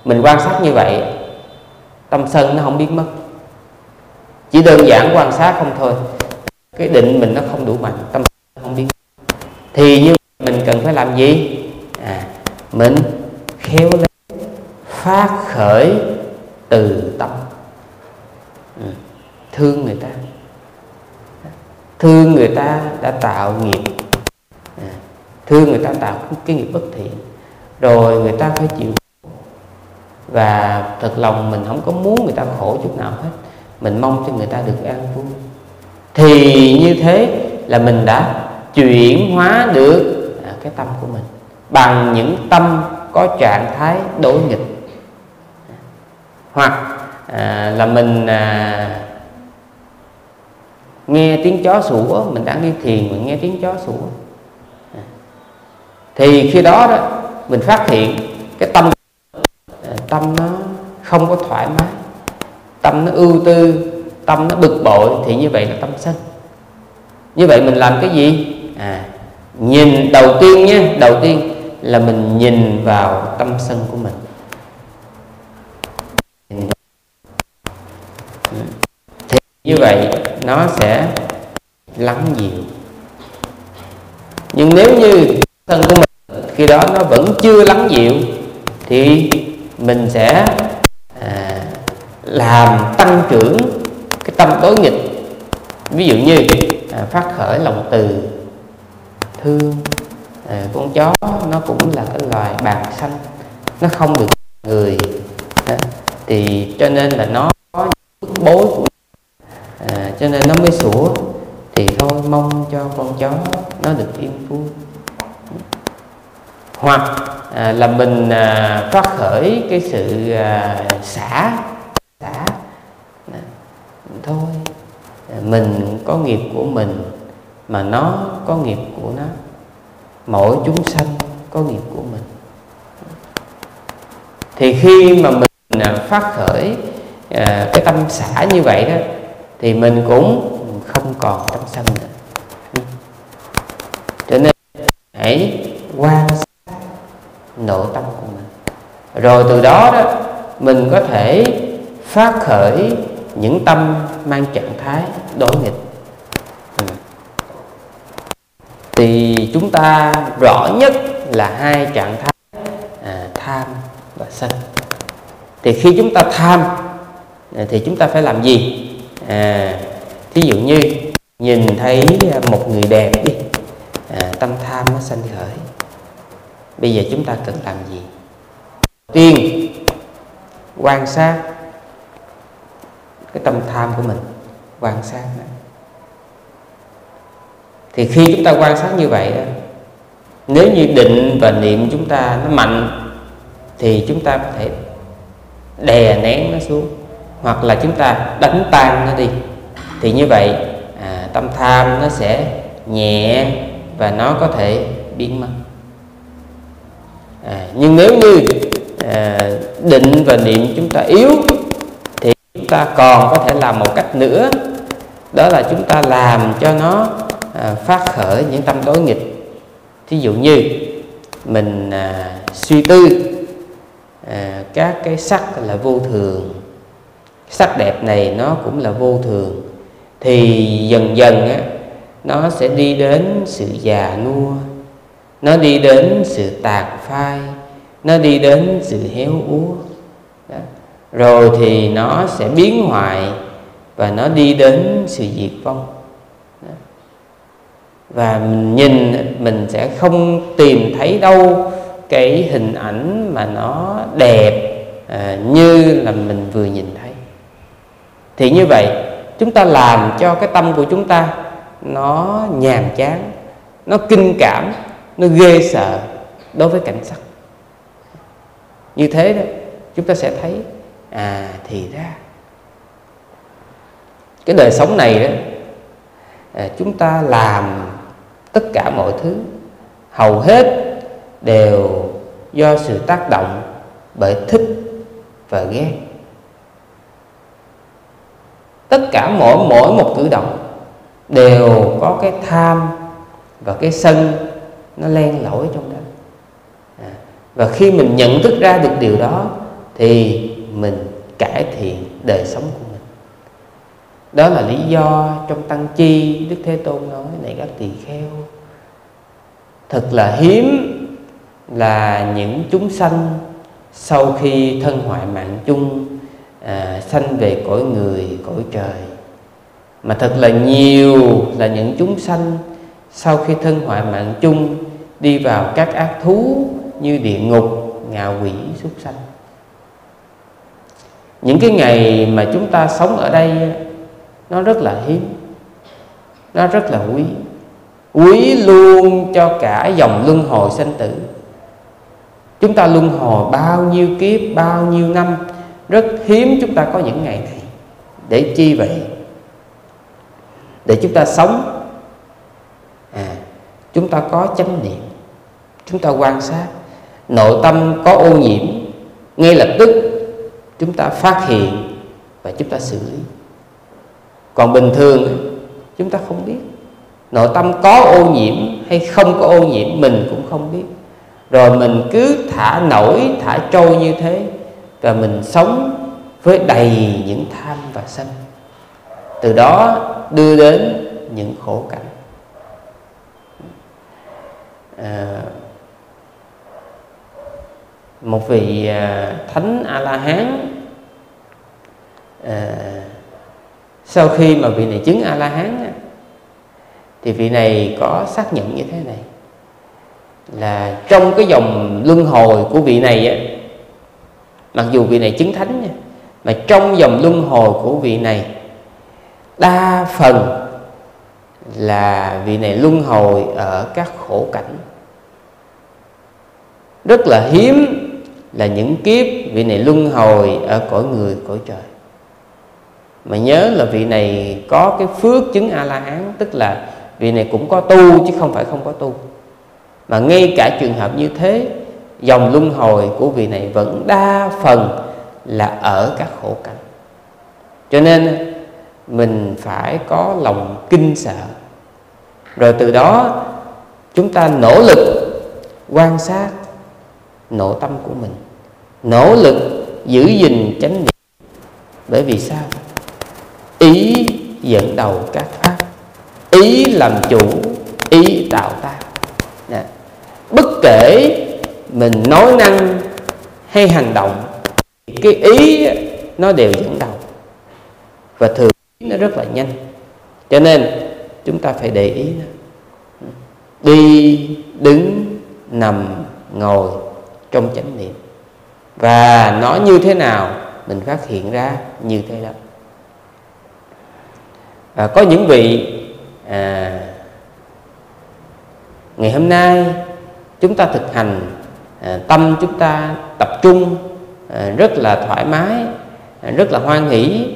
mình quan sát như vậy, tâm sân nó không biến mất. Chỉ đơn giản quan sát không thôi. Cái định mình nó không đủ mạnh, tâm không biến thì như mình cần phải làm gì? À mình khéo léo phát khởi từ tâm. Ừ, thương người ta thương người ta đã tạo nghiệp. À, thương người ta tạo cái nghiệp bất thiện. Rồi người ta phải chịu và thật lòng mình không có muốn người ta khổ chút nào hết. Mình mong cho người ta được an vui. Thì như thế là mình đã chuyển hóa được à, cái tâm của mình bằng những tâm có trạng thái đối nghịch. Hoặc à, là mình à, nghe tiếng chó sủa, mình đang nghe thiền, mình nghe tiếng chó sủa. À. Thì khi đó đó, mình phát hiện cái tâm à, tâm nó không có thoải mái. Tâm nó ưu tư, tâm nó bực bội, thì như vậy là tâm sân. Như vậy mình làm cái gì? À nhìn đầu tiên nhé đầu tiên là mình nhìn vào tâm sân của mình. Như vậy nó sẽ lắng dịu nhưng nếu như thân của mình khi đó nó vẫn chưa lắng dịu thì mình sẽ à, làm tăng trưởng cái tâm đối nghịch. Ví dụ như à, phát khởi lòng từ thương à, con chó nó cũng là cái loài bạc xanh nó không được người à, thì cho nên là nó có bức bối của à, cho nên nó mới sủa. Thì thôi mong cho con chó nó được yên vui hoặc à, là mình à, phát khởi cái sự à, xả xả. À, thôi à, mình có nghiệp của mình mà nó có nghiệp của nó. Mỗi chúng sanh có nghiệp của mình. Thì khi mà mình à, phát khởi à, cái tâm xả như vậy đó thì mình cũng không còn tâm sân nữa. Cho nên hãy quan sát nội tâm của mình. Rồi từ đó đó mình có thể phát khởi những tâm mang trạng thái đối nghịch. Ừ. thì chúng ta rõ nhất là hai trạng thái à, tham và sân. Thì khi chúng ta tham thì chúng ta phải làm gì? À, thí dụ như nhìn thấy à, một người đẹp đi à, tâm tham nó sanh khởi. Bây giờ chúng ta cần làm gì? Tiên quan sát cái tâm tham của mình quan sát đó. thì khi chúng ta quan sát như vậy đó nếu như định và niệm chúng ta nó mạnh thì chúng ta có thể đè nén nó xuống hoặc là chúng ta đánh tan nó đi thì như vậy à, tâm tham nó sẽ nhẹ và nó có thể biến mất. À, nhưng nếu như à, định và niệm chúng ta yếu thì chúng ta còn có thể làm một cách nữa đó là chúng ta làm cho nó à, phát khởi những tâm đối nghịch. Thí dụ như mình à, suy tư à, các cái sắc là vô thường sắc đẹp này nó cũng là vô thường. Thì dần dần á, nó sẽ đi đến sự già nua. Nó đi đến sự tàn phai. Nó đi đến sự héo úa. Đó. rồi thì nó sẽ biến hoại và nó đi đến sự diệt vong. Đó. và mình nhìn mình sẽ không tìm thấy đâu cái hình ảnh mà nó đẹp à, như là mình vừa nhìn thấy thì như vậy chúng ta làm cho cái tâm của chúng ta nó nhàm chán nó kinh cảm nó ghê sợ đối với cảnh sắc. Như thế đó chúng ta sẽ thấy à thì ra. Cái đời sống này đó à, chúng ta làm tất cả mọi thứ hầu hết đều do sự tác động bởi thích và ghét tất cả mỗi mỗi một cử động đều có cái tham và cái sân nó len lỏi trong đó. À, và khi mình nhận thức ra được điều đó thì mình cải thiện đời sống của mình. Đó là lý do trong tăng chi đức thế tôn nói này các tỳ kheo thật là hiếm là những chúng sanh sau khi thân hoại mạng chung à, sanh về cõi người cõi trời. Mà thật là nhiều là những chúng sanh sau khi thân hoại mạng chung đi vào các ác thú như địa ngục ngạ quỷ súc sanh. Những cái ngày mà chúng ta sống ở đây nó rất là hiếm nó rất là quý quý luôn cho cả dòng luân hồi sanh tử. Chúng ta luân hồi bao nhiêu kiếp bao nhiêu năm rất hiếm chúng ta có những ngày này để chi vậy. Để chúng ta sống. À, chúng ta có chánh niệm. Chúng ta quan sát. Nội tâm có ô nhiễm. Ngay lập tức chúng ta phát hiện và chúng ta xử lý. Còn bình thường chúng ta không biết. Nội tâm có ô nhiễm hay không có ô nhiễm mình cũng không biết. Rồi mình cứ thả nổi thả trôi như thế và mình sống với đầy những tham và sân. Từ đó đưa đến những khổ cảnh. À, một vị à, thánh a la hán à, sau khi mà vị này chứng a la hán thì vị này có xác nhận như thế này. Là trong cái dòng luân hồi của vị này á, mặc dù vị này chứng thánh nha, mà trong dòng luân hồi của vị này, đa phần là vị này luân hồi ở các khổ cảnh. Rất là hiếm là những kiếp vị này luân hồi ở cõi người, cõi trời. Mà nhớ là vị này có cái phước chứng a la hán tức là vị này cũng có tu chứ không phải không có tu. Mà ngay cả trường hợp như thế dòng luân hồi của vị này vẫn đa phần là ở các khổ cảnh. Cho nên, mình phải có lòng kinh sợ. Rồi từ đó, chúng ta nỗ lực quan sát nội tâm của mình, nỗ lực giữ gìn chánh niệm. Bởi vì sao? Ý dẫn đầu các pháp, ý làm chủ, ý tạo tác. Bất kể mình nói năng hay hành động cái ý nó đều dẫn đầu. Và thường nó rất là nhanh. Cho nên chúng ta phải để ý nó đi đứng nằm ngồi trong chánh niệm. Và nó như thế nào mình phát hiện ra như thế đó. Và có những vị à, ngày hôm nay chúng ta thực hành Ờ, tâm chúng ta tập trung ờ, rất là thoải mái ờ, rất là hoan hỷ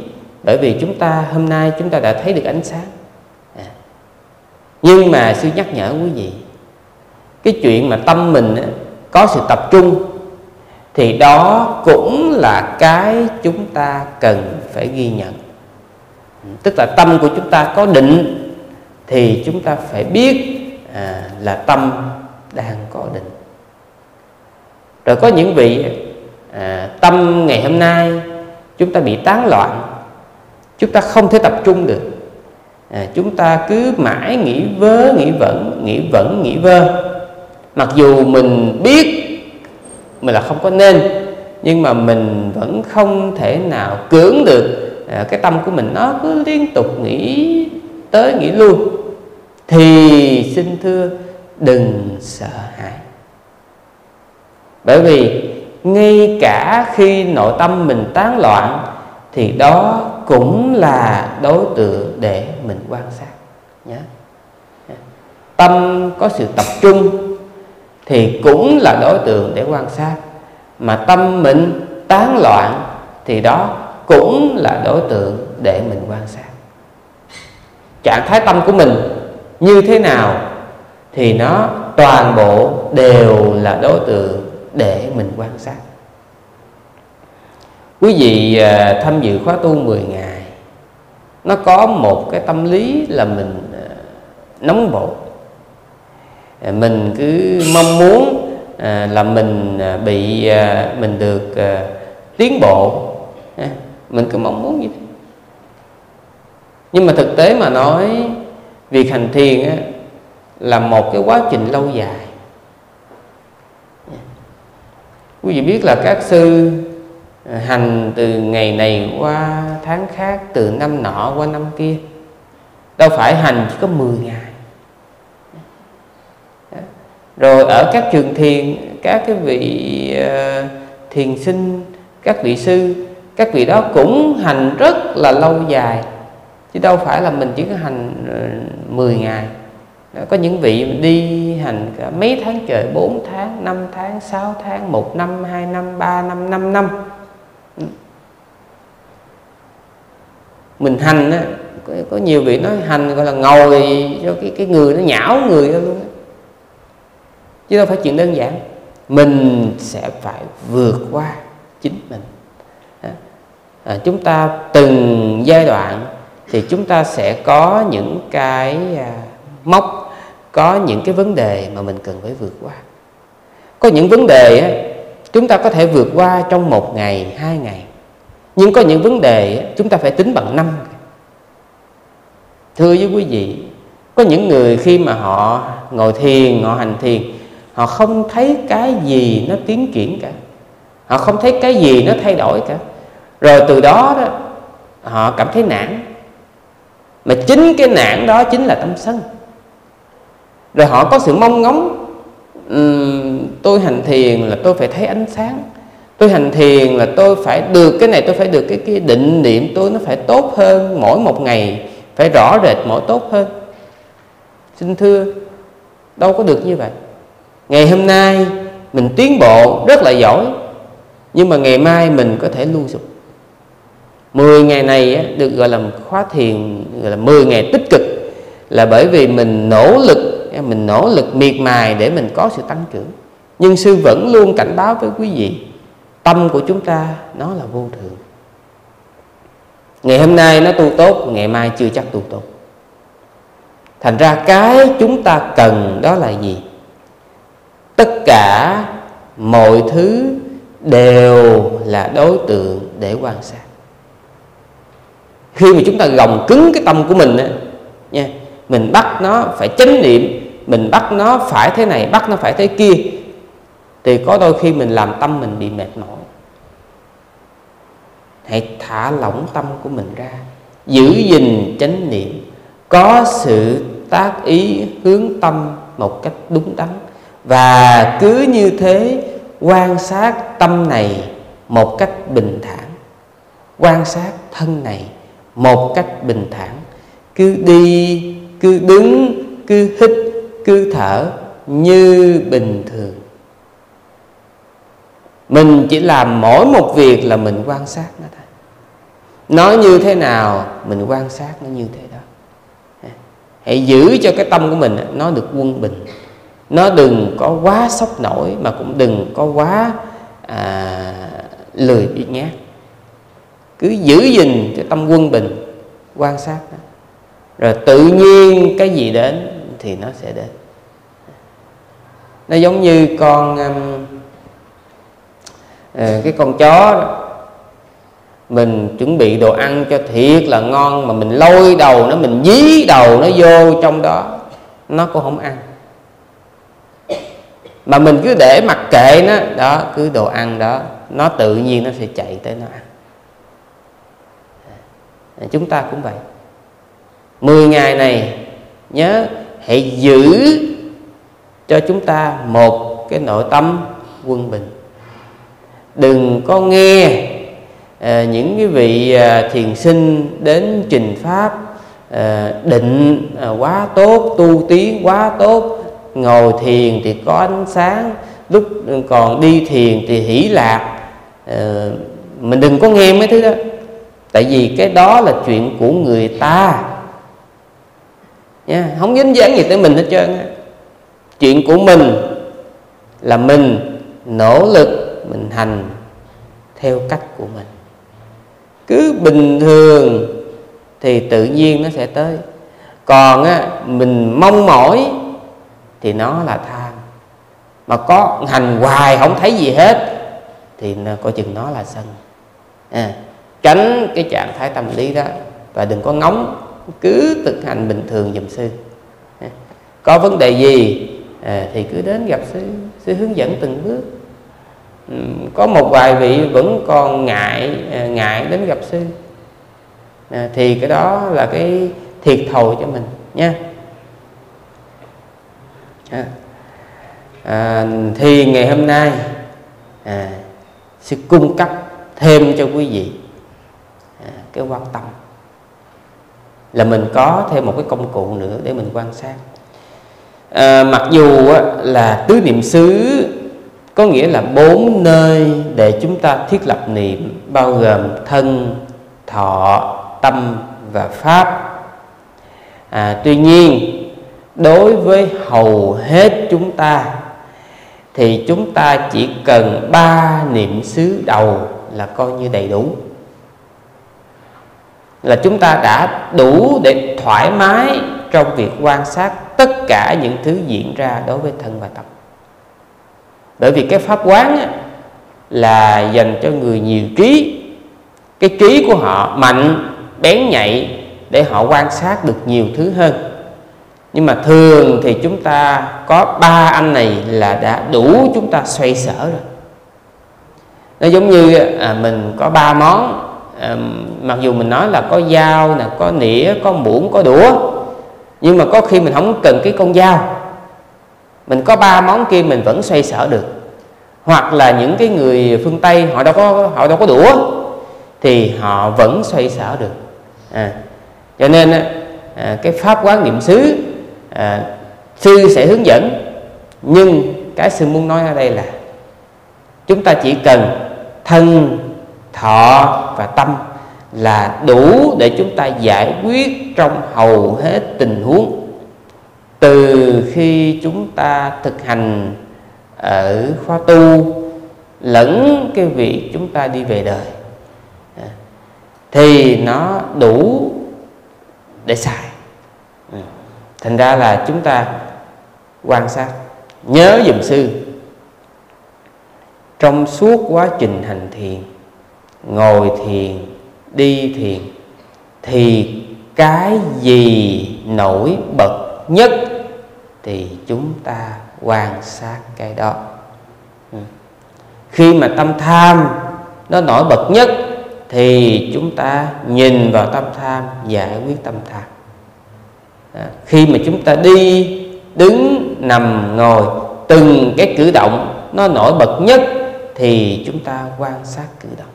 bởi vì chúng ta hôm nay chúng ta đã thấy được ánh sáng. Nhưng mà sư nhắc nhở quý vị cái chuyện mà tâm mình có sự tập trung thì đó cũng là cái chúng ta cần phải ghi nhận. Ừ, tức là tâm của chúng ta có định thì chúng ta phải biết à, là tâm đang có định rồi có những vị à, tâm ngày hôm nay chúng ta bị tán loạn chúng ta không thể tập trung được. À, chúng ta cứ mãi nghĩ vớ nghĩ vẩn nghĩ vẩn nghĩ vơ. Mặc dù mình biết mình là không có nên nhưng mà mình vẫn không thể nào cưỡng được à, cái tâm của mình nó cứ liên tục nghĩ tới nghĩ lui. Thì xin thưa đừng sợ hãi bởi vì ngay cả khi nội tâm mình tán loạn, thì đó cũng là đối tượng để mình quan sát. Nhé tâm có sự tập trung thì cũng là đối tượng để quan sát. Mà tâm mình tán loạn thì đó cũng là đối tượng để mình quan sát. Trạng thái tâm của mình như thế nào thì nó toàn bộ đều là đối tượng để mình quan sát. Quý vị à, tham dự khóa tu 10 ngày, nó có một cái tâm lý là mình à, nóng vội. À, mình cứ mong muốn là mình bị mình được tiến bộ. Mình cứ mong muốn như thế. Nhưng mà thực tế mà nói, việc hành thiền là một cái quá trình lâu dài. Quý vị biết là các sư à, hành từ ngày này qua tháng khác từ năm nọ qua năm kia đâu phải hành chỉ có 10 ngày. Rồi ở các trường thiền các cái vị uh, thiền sinh các vị sư các vị đó cũng hành rất là lâu dài chứ đâu phải là mình chỉ có hành à, uh, 10 ngày có những vị đi hành cả mấy tháng trời 4 tháng 5 tháng 6 tháng 1 năm 2 năm 3 năm 5 năm. Mình hành á có, có nhiều vị nói hành gọi là ngồi cho cái cái người nó nhão người đó luôn chứ đâu phải chuyện đơn giản. Mình sẽ phải vượt qua chính mình. À, chúng ta từng giai đoạn thì chúng ta sẽ có những cái à, mốc có những cái vấn đề mà mình cần phải vượt qua. Có những vấn đề á, chúng ta có thể vượt qua trong một ngày hai ngày. Nhưng có những vấn đề á, chúng ta phải tính bằng năm thưa với quý vị có những người khi mà họ ngồi thiền họ hành thiền họ không thấy cái gì nó tiến triển cả. Họ không thấy cái gì nó thay đổi cả. Rồi từ đó đó họ cảm thấy nản. Mà chính cái nản đó chính là tâm sân rồi họ có sự mong ngóng. Um, tôi hành thiền là tôi phải thấy ánh sáng. Tôi hành thiền là tôi phải được cái này tôi phải được cái cái định niệm tôi nó phải tốt hơn mỗi một ngày phải rõ rệt mỗi tốt hơn. Xin thưa đâu có được như vậy. Ngày hôm nay mình tiến bộ rất là giỏi nhưng mà ngày mai mình có thể lưu sụp 10 ngày này được gọi là khóa thiền gọi là 10 ngày tích cực là bởi vì mình nỗ lực mình nỗ lực miệt mài để mình có sự tăng trưởng. Nhưng sư vẫn luôn cảnh báo với quý vị, tâm của chúng ta nó là vô thường. Ngày hôm nay nó tu tốt, ngày mai chưa chắc tu tốt. Thành ra cái chúng ta cần đó là gì? Tất cả mọi thứ đều là đối tượng để quan sát. Khi mà chúng ta gồng cứng cái tâm của mình á, nha, mình bắt nó phải chánh niệm mình bắt nó phải thế này, bắt nó phải thế kia, thì có đôi khi mình làm tâm mình bị mệt mỏi. Hãy thả lỏng tâm của mình ra, giữ gìn chánh niệm, có sự tác ý hướng tâm một cách đúng đắn. Và cứ như thế, quan sát tâm này một cách bình thản. Quan sát thân này một cách bình thản. Cứ đi, cứ đứng, cứ hít cứ thở như bình thường. Mình chỉ làm mỗi một việc là mình quan sát nó thôi. Nó như thế nào mình quan sát nó như thế đó. Hãy giữ cho cái tâm của mình nó được quân bình. Nó đừng có quá sốc nổi mà cũng đừng có quá à, lười biếng nhát. Cứ giữ gìn cái tâm quân bình quan sát đó rồi tự nhiên cái gì đến thì nó sẽ đến. Nó giống như con um, ờ, cái con chó đó. mình chuẩn bị đồ ăn cho thiệt là ngon mà mình lôi đầu nó mình dí đầu nó vô trong đó nó cũng không ăn. Mà mình cứ để mặc kệ nó đó cứ đồ ăn đó nó tự nhiên nó sẽ chạy tới nó ăn. Chúng ta cũng vậy. 10 ngày này nhớ hãy giữ cho chúng ta một cái nội tâm quân bình. Đừng có nghe à, những cái vị à, thiền sinh đến trình pháp à, định à, quá tốt tu tiến quá tốt ngồi thiền thì có ánh sáng lúc còn đi thiền thì hỷ lạc. À, mình đừng có nghe mấy thứ đó. Tại vì cái đó là chuyện của người ta nha không dính dáng gì tới mình hết trơn chuyện của mình là mình nỗ lực mình hành theo cách của mình. Cứ bình thường thì tự nhiên nó sẽ tới. Còn á, mình mong mỏi thì nó là tham mà có hành hoài không thấy gì hết thì coi chừng nó là sân. À, tránh cái trạng thái tâm lý đó và đừng có ngóng cứ thực hành bình thường dùm sư. Có vấn đề gì à, thì cứ đến gặp sư. Sư hướng dẫn từng bước. Có một vài vị vẫn còn ngại à, ngại đến gặp sư. À, thì cái đó là cái thiệt thòi cho mình nha. À, à, thì ngày hôm nay à, sẽ cung cấp thêm cho quý vị à, cái quan tâm là mình có thêm một cái công cụ nữa để mình quan sát. À, mặc dù á, là tứ niệm xứ có nghĩa là bốn nơi để chúng ta thiết lập niệm bao gồm thân thọ tâm và pháp. À, tuy nhiên đối với hầu hết chúng ta thì chúng ta chỉ cần ba niệm xứ đầu là coi như đầy đủ là chúng ta đã đủ để thoải mái trong việc quan sát tất cả những thứ diễn ra đối với thân và tâm. Bởi vì cái pháp quán á, là dành cho người nhiều trí. Cái trí của họ mạnh bén nhạy để họ quan sát được nhiều thứ hơn. Nhưng mà thường thì chúng ta có ba anh này là đã đủ chúng ta xoay sở rồi. Nó giống như à, mình có ba món mặc dù mình nói là có dao nè có nĩa có muỗng có đũa nhưng mà có khi mình không cần cái con dao. Mình có ba món kia mình vẫn xoay sở được. Hoặc là những cái người phương tây họ đâu có họ đâu có đũa thì họ vẫn xoay sở được. À, cho nên à, cái pháp quán niệm xứ à, sư sẽ hướng dẫn nhưng cái sư muốn nói ở đây là chúng ta chỉ cần thân thọ và tâm là đủ để chúng ta giải quyết trong hầu hết tình huống. Từ khi chúng ta thực hành ở khóa tu lẫn cái việc chúng ta đi về đời, thì nó đủ để xài. Thành ra là chúng ta quan sát, nhớ dùm sư. Trong suốt quá trình hành thiền ngồi thiền đi thiền thì cái gì nổi bật nhất thì chúng ta quan sát cái đó. Ừ. Khi mà tâm tham nó nổi bật nhất thì chúng ta nhìn vào tâm tham giải quyết tâm tham. À, khi mà chúng ta đi đứng nằm ngồi từng cái cử động nó nổi bật nhất thì chúng ta quan sát cử động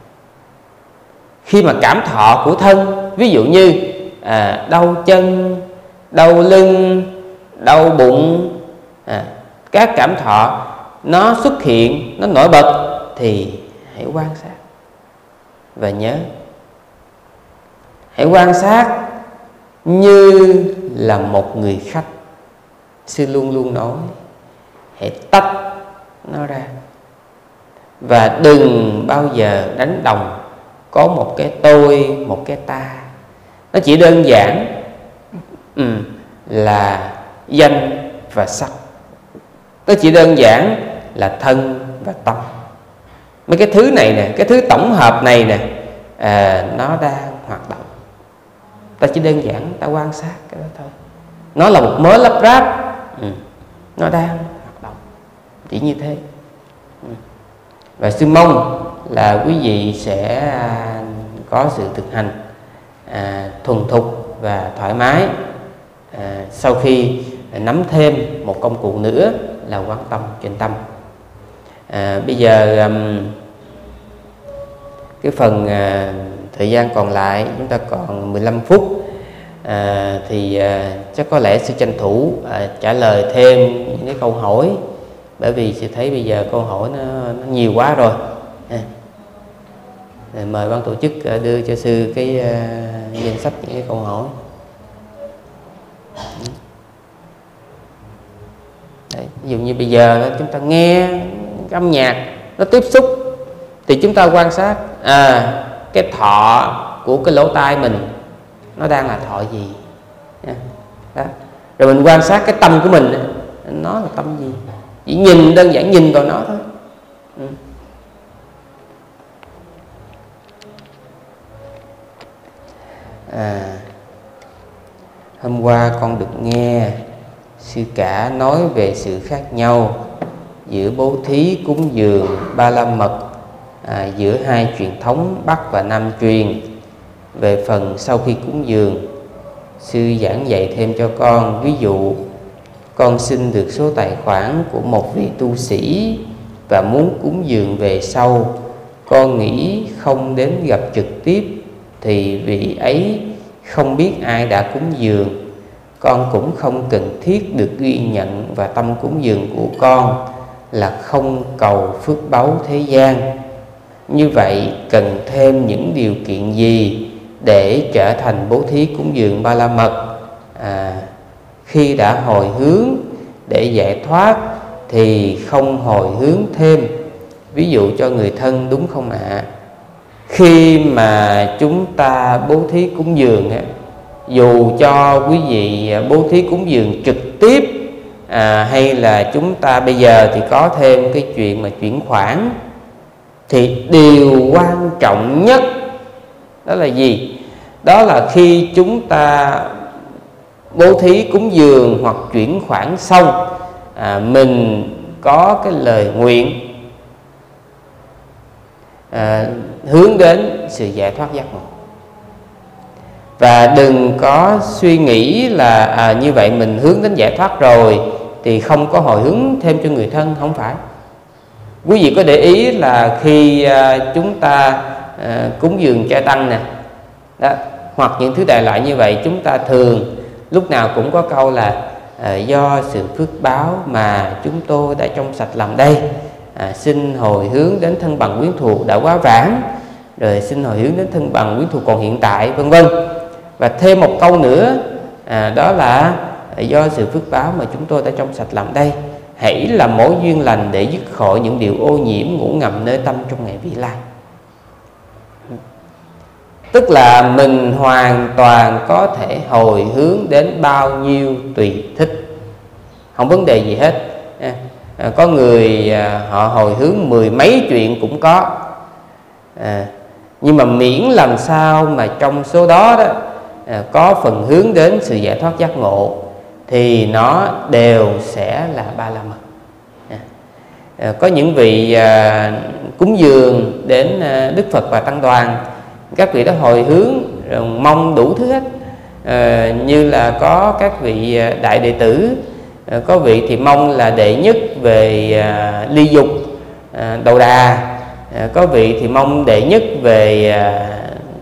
khi mà cảm thọ của thân ví dụ như à, đau chân đau lưng đau bụng à, các cảm thọ nó xuất hiện nó nổi bật thì hãy quan sát và nhớ. Hãy quan sát như là một người khách. Sư luôn luôn nói hãy tách nó ra và đừng bao giờ đánh đồng có một cái tôi một cái ta. Nó chỉ đơn giản ừ, là danh và sắc. Nó chỉ đơn giản là thân và tâm. Mấy cái thứ này nè cái thứ tổng hợp này nè à, nó đang hoạt động. Ta chỉ đơn giản ta quan sát cái đó thôi. Nó là một mớ lắp ráp ừ. nó đang hoạt động. Chỉ như thế. Ừ. và sư mong là quý vị sẽ à, có sự thực hành à, thuần thục và thoải mái à, sau khi nắm thêm một công cụ nữa là quan tâm trên tâm. À, bây giờ um, cái phần à, thời gian còn lại chúng ta còn 15 phút à, thì à, chắc có lẽ sẽ tranh thủ à, trả lời thêm những cái câu hỏi bởi vì sẽ thấy bây giờ câu hỏi nó, nó nhiều quá rồi. Ờ, mời ban tổ chức ờ, đưa cho sư cái ờ, danh sách những cái câu hỏi. Ừ. Đấy, ví dụ như bây giờ chúng ta nghe âm nhạc nó tiếp xúc thì chúng ta quan sát à cái thọ của cái lỗ tai mình nó đang là thọ gì đó. rồi mình quan sát cái tâm của mình nó là tâm gì? Chỉ nhìn đơn giản nhìn vào nó thôi. Ừ. à hôm qua con được nghe sư cả nói về sự khác nhau giữa bố thí cúng dường ba la mật à, giữa hai truyền thống bắc và nam truyền. Về phần sau khi cúng dường sư giảng dạy thêm cho con ví dụ con xin được số tài khoản của một vị tu sĩ và muốn cúng dường về sau con nghĩ không đến gặp trực tiếp thì vị ấy không biết ai đã cúng dường con cũng không cần thiết được ghi nhận và tâm cúng dường của con là không cầu phước báu thế gian. Như vậy cần thêm những điều kiện gì để trở thành bố thí cúng dường ba la mật? À, khi đã hồi hướng để giải thoát thì không hồi hướng thêm. Ví dụ cho người thân đúng không ạ? à? Khi mà chúng ta bố thí cúng dường á, dù cho quý vị à, bố thí cúng dường trực tiếp à, hay là chúng ta bây giờ thì có thêm cái chuyện mà chuyển khoản thì điều quan trọng nhất đó là gì? Đó là khi chúng ta bố thí cúng dường hoặc chuyển khoản xong à, mình có cái lời nguyện à, hướng đến sự giải thoát giác ngộ. Và đừng có suy nghĩ là à, như vậy mình hướng đến giải thoát rồi thì không có hồi hướng thêm cho người thân không phải. Quý vị có để ý là khi à, chúng ta à, cúng dường cha tăng nè đó hoặc những thứ đại loại như vậy chúng ta thường lúc nào cũng có câu là à, do sự phước báo mà chúng tôi đã trong sạch làm đây à, xin hồi hướng đến thân bằng quyến thuộc đã quá vãng rồi xin hồi hướng đến thân bằng quyến thuộc còn hiện tại vân vân. Và thêm một câu nữa à, đó là à, do sự phước báo mà chúng tôi đã trong sạch làm đây hãy là mối duyên lành để dứt khỏi những điều ô nhiễm ngủ ngầm nơi tâm trong ngày vị lai. Tức là mình hoàn toàn có thể hồi hướng đến bao nhiêu tùy thích. Không vấn đề gì hết. À, à, có người à, họ hồi hướng mười mấy chuyện cũng có. À, nhưng mà miễn làm sao mà trong số đó đó à, có phần hướng đến sự giải thoát giác ngộ thì nó đều sẽ là ba la mật à, à, có những vị à, cúng dường đến à, đức phật và tăng đoàn các vị đó hồi hướng rồi mong đủ thứ hết. À, như là có các vị à, đại đệ tử Ờ, có vị thì mong là đệ nhất về à, ly dục à, đầu đà. À, có vị thì mong đệ nhất về à,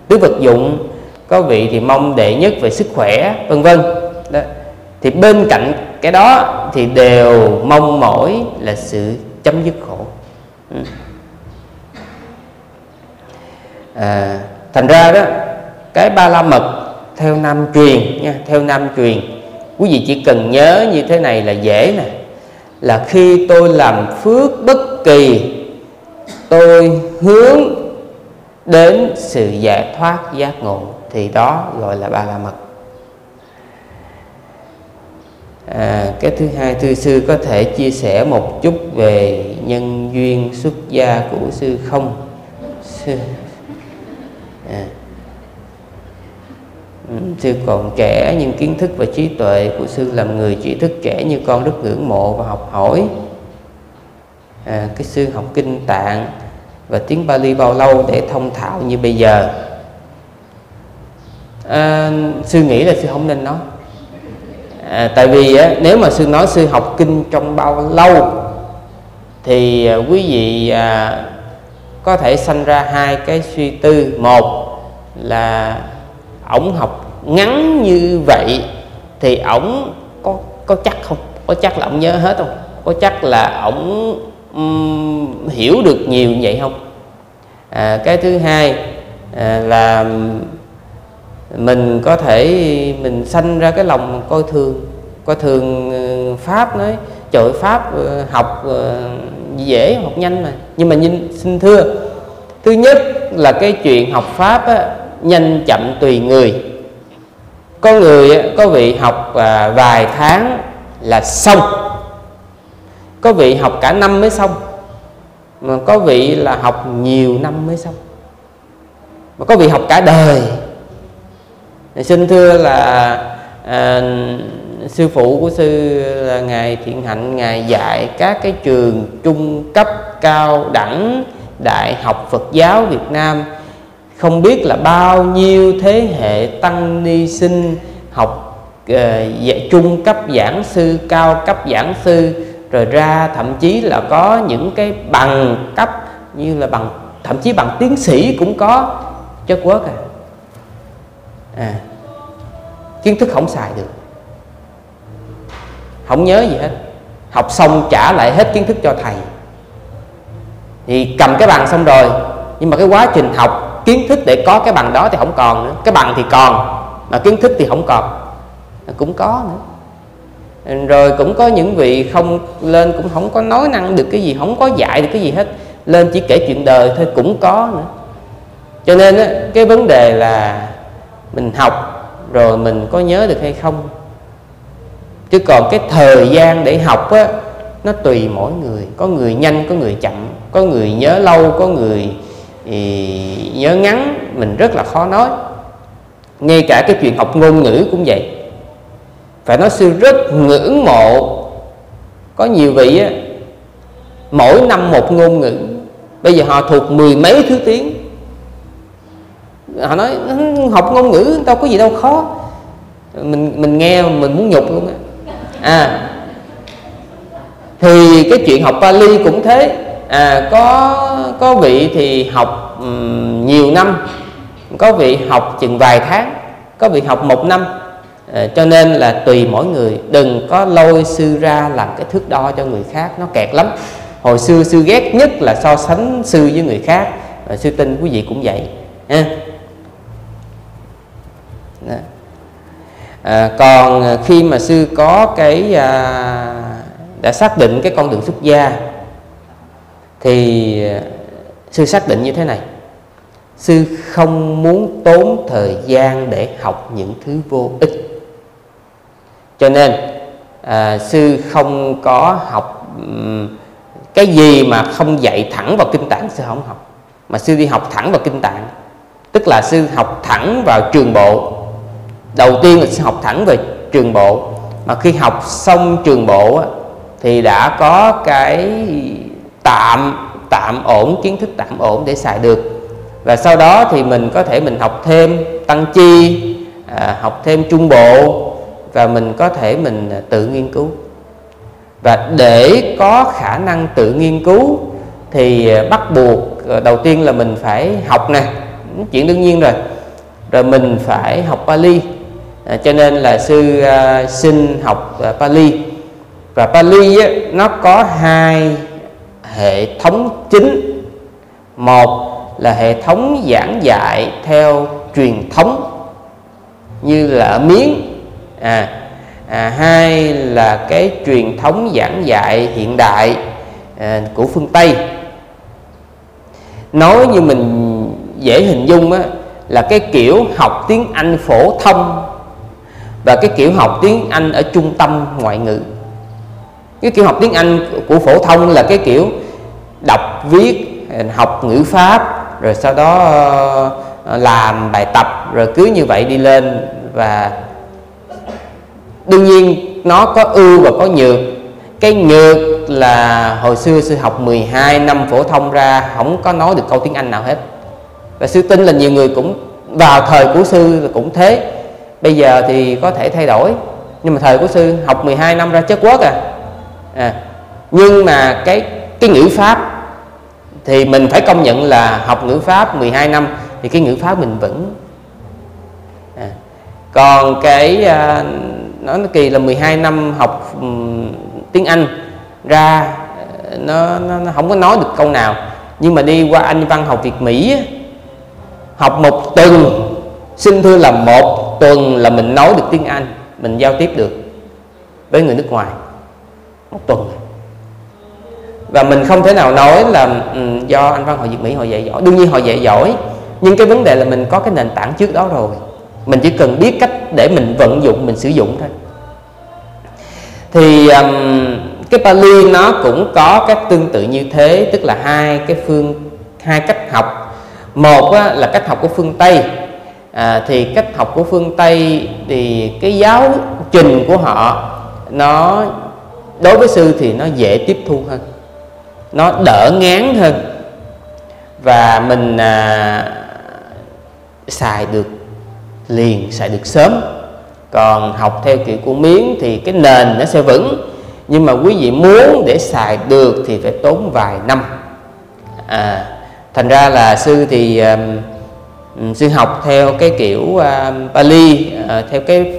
tứ vật dụng. Có vị thì mong đệ nhất về sức khỏe vân vân. Đó. thì bên cạnh cái đó thì đều mong mỏi là sự chấm dứt khổ. À, thành ra đó cái ba la mật theo nam truyền nha theo nam truyền quý vị chỉ cần nhớ như thế này là dễ nè. Là khi tôi làm phước bất kỳ tôi hướng đến sự giải thoát giác ngộ thì đó gọi là ba la mật. À, cái thứ hai thư sư có thể chia sẻ một chút về nhân duyên xuất gia của sư không? Sư à. Sư còn trẻ nhưng kiến thức và trí tuệ của sư làm người trí thức trẻ như con rất ngưỡng mộ và học hỏi. À, cái sư học kinh tạng và tiếng Bali bao lâu để thông thạo như bây giờ? À, sư nghĩ là sư không nên nói. À, tại vì á, nếu mà sư nói sư học kinh trong bao lâu thì à, quý vị à, có thể sanh ra hai cái suy tư. Một là ổng học ngắn như vậy thì ổng có có chắc không? Có chắc là ổng nhớ hết không? Có chắc là ổng um, hiểu được nhiều như vậy không? À, cái thứ hai à, là mình có thể mình sanh ra cái lòng coi thường coi thường ừ, pháp nói trời pháp ừ, học ừ, dễ học nhanh mà. Nhưng mà nhìn xin thưa thứ nhất là cái chuyện học pháp á, nhanh chậm tùy người. Có người có vị học à, vài tháng là xong. Có vị học cả năm mới xong mà có vị là học nhiều năm mới xong. Mà có vị học cả đời. Xin thưa là à, sư phụ của sư là ngài thiện hạnh ngài dạy các cái trường trung cấp cao đẳng đại học phật giáo việt nam không biết là bao nhiêu thế hệ tăng ni sinh học uh, trung cấp giảng sư cao cấp giảng sư rồi ra thậm chí là có những cái bằng cấp như là bằng thậm chí bằng tiến sĩ cũng có. Chất quốc à à kiến thức không xài được. Không nhớ gì hết. Học xong trả lại hết kiến thức cho thầy. Thì cầm cái bằng xong rồi nhưng mà cái quá trình học kiến thức để có cái bằng đó thì không còn nữa. Cái bằng thì còn mà kiến thức thì không còn. Cũng có nữa. Rồi cũng có những vị không lên cũng không có nói năng được cái gì không có dạy được cái gì hết. Lên chỉ kể chuyện đời thôi cũng có nữa. Cho nên á, cái vấn đề là mình học rồi mình có nhớ được hay không? Chứ còn cái thời gian để học á nó tùy mỗi người. Có người nhanh có người chậm. Có người nhớ lâu có người thì nhớ ngắn mình rất là khó nói. Ngay cả cái chuyện học ngôn ngữ cũng vậy. Phải nói sư rất ngưỡng mộ. Có nhiều vị á, mỗi năm một ngôn ngữ. Bây giờ họ thuộc mười mấy thứ tiếng. Họ nói ừ, học ngôn ngữ đâu có gì đâu khó. Mình mình nghe mình muốn nhục luôn á. À thì cái chuyện học Pali cũng thế à, có có vị thì học um, nhiều năm có vị học chừng vài tháng có vị học một năm. À, cho nên là tùy mỗi người đừng có lôi sư ra làm cái thước đo cho người khác nó kẹt lắm. Hồi xưa sư ghét nhất là so sánh sư với người khác à, sư tin quý vị cũng vậy ha. À, còn khi mà sư có cái à, đã xác định cái con đường xuất gia thì ờ, sư xác định như thế này. Sư không muốn tốn thời gian để học những thứ vô ích. Cho nên à, sư không có học cái gì mà không dạy thẳng vào kinh tạng sư không học. Mà sư đi học thẳng vào kinh tạng. Tức là sư học thẳng vào trường bộ. Đầu tiên là sư học thẳng về trường bộ. Mà khi học xong trường bộ thì đã có cái tạm tạm ổn kiến thức tạm ổn để xài được. Và sau đó thì mình có thể mình học thêm tăng chi à, học thêm trung bộ và mình có thể mình à, tự nghiên cứu. Và để có khả năng tự nghiên cứu thì à, bắt buộc à, đầu tiên là mình phải học nè. Chuyện đương nhiên rồi. Rồi mình phải học Pali. À, cho nên là sư à, xin học à, Pali. Và Pali á, nó có hai hệ thống chính. Một là hệ thống giảng dạy theo truyền thống như là ở miếng. À, à hai là cái truyền thống giảng dạy hiện đại à, của phương tây. Nói như mình dễ hình dung á, là cái kiểu học tiếng anh phổ thông và cái kiểu học tiếng anh ở trung tâm ngoại ngữ. Cái kiểu học tiếng anh của phổ thông là cái kiểu đọc viết học ngữ pháp rồi sau đó ờ, làm bài tập rồi cứ như vậy đi lên. Và đương nhiên nó có ưu và có nhược. Cái nhược là hồi xưa sư học 12 năm phổ thông ra không có nói được câu tiếng Anh nào hết. Và sư tin là nhiều người cũng vào thời của sư cũng thế. Bây giờ thì có thể thay đổi. Nhưng mà thời của sư học 12 năm ra chất quốc à, à nhưng mà cái cái ngữ pháp thì mình phải công nhận là học ngữ pháp 12 năm thì cái ngữ pháp mình vững. À. còn cái à, nó kỳ là 12 năm học um, tiếng Anh ra nó, nó, nó không có nói được câu nào. Nhưng mà đi qua Anh văn học Việt Mỹ học một tuần xin thưa là một tuần là mình nói được tiếng Anh mình giao tiếp được với người nước ngoài. Một tuần và mình không thể nào nói là um, do anh văn hội việt mỹ họ dạy giỏi đương nhiên họ dạy giỏi nhưng cái vấn đề là mình có cái nền tảng trước đó rồi. Mình chỉ cần biết cách để mình vận dụng mình sử dụng thôi. Thì um, cái Pali nó cũng có các tương tự như thế tức là hai cái phương hai cách học. Một á, là cách học của phương Tây. À, thì cách học của phương Tây thì cái giáo trình của họ nó đối với sư thì nó dễ tiếp thu hơn nó đỡ ngán hơn. Và mình à, xài được liền xài được sớm. Còn học theo kiểu của miếng thì cái nền nó sẽ vững. Nhưng mà quý vị muốn để xài được thì phải tốn vài năm. À, thành ra là sư thì à, sư học theo cái kiểu à, Pali à, theo cái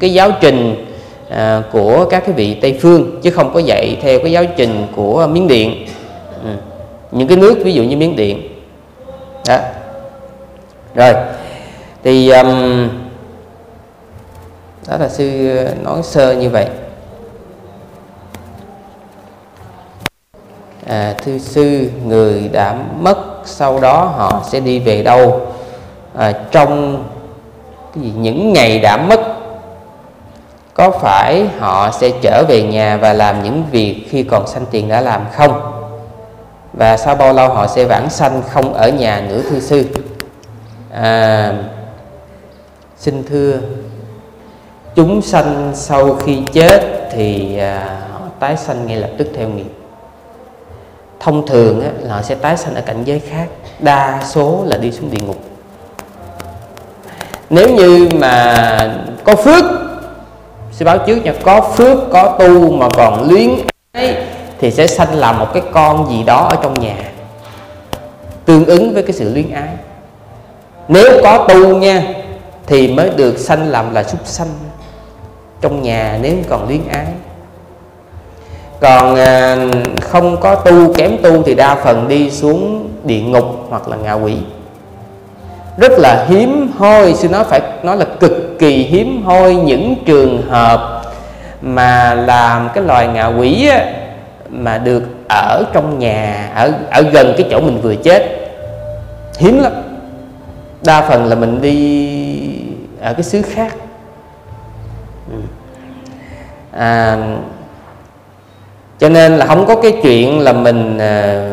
cái giáo trình À, của các cái vị Tây phương chứ không có dạy theo cái giáo trình của Miến Điện. Ừ. những cái nước ví dụ như Miến Điện. Đó. Rồi. Thì um, đó là sư nói sơ như vậy. À, thư sư người đã mất sau đó họ sẽ đi về đâu? À, trong cái gì, những ngày đã mất có phải họ sẽ trở về nhà và làm những việc khi còn sanh tiền đã làm không? Và sau bao lâu họ sẽ vãng sanh không ở nhà nữa thư sư? À, xin thưa chúng sanh sau khi chết thì à, họ tái sanh ngay lập tức theo nghiệp. Thông thường á, là họ sẽ tái sanh ở cảnh giới khác đa số là đi xuống địa ngục. Nếu như mà có phước sẽ báo trước nha có phước có tu mà còn luyến ái thì sẽ sanh làm một cái con gì đó ở trong nhà tương ứng với cái sự luyến ái. Nếu có tu nha thì mới được sanh làm là súc sanh trong nhà nếu còn luyến ái. Còn à, không có tu kém tu thì đa phần đi xuống địa ngục hoặc là ngạ quỷ rất là hiếm hoi sư nói phải nói là cực kỳ hiếm hoi những trường hợp mà làm cái loài ngạ quỷ á, mà được ở trong nhà ở ở gần cái chỗ mình vừa chết. Hiếm lắm. Đa phần là mình đi ở cái xứ khác. À, cho nên là không có cái chuyện là mình à,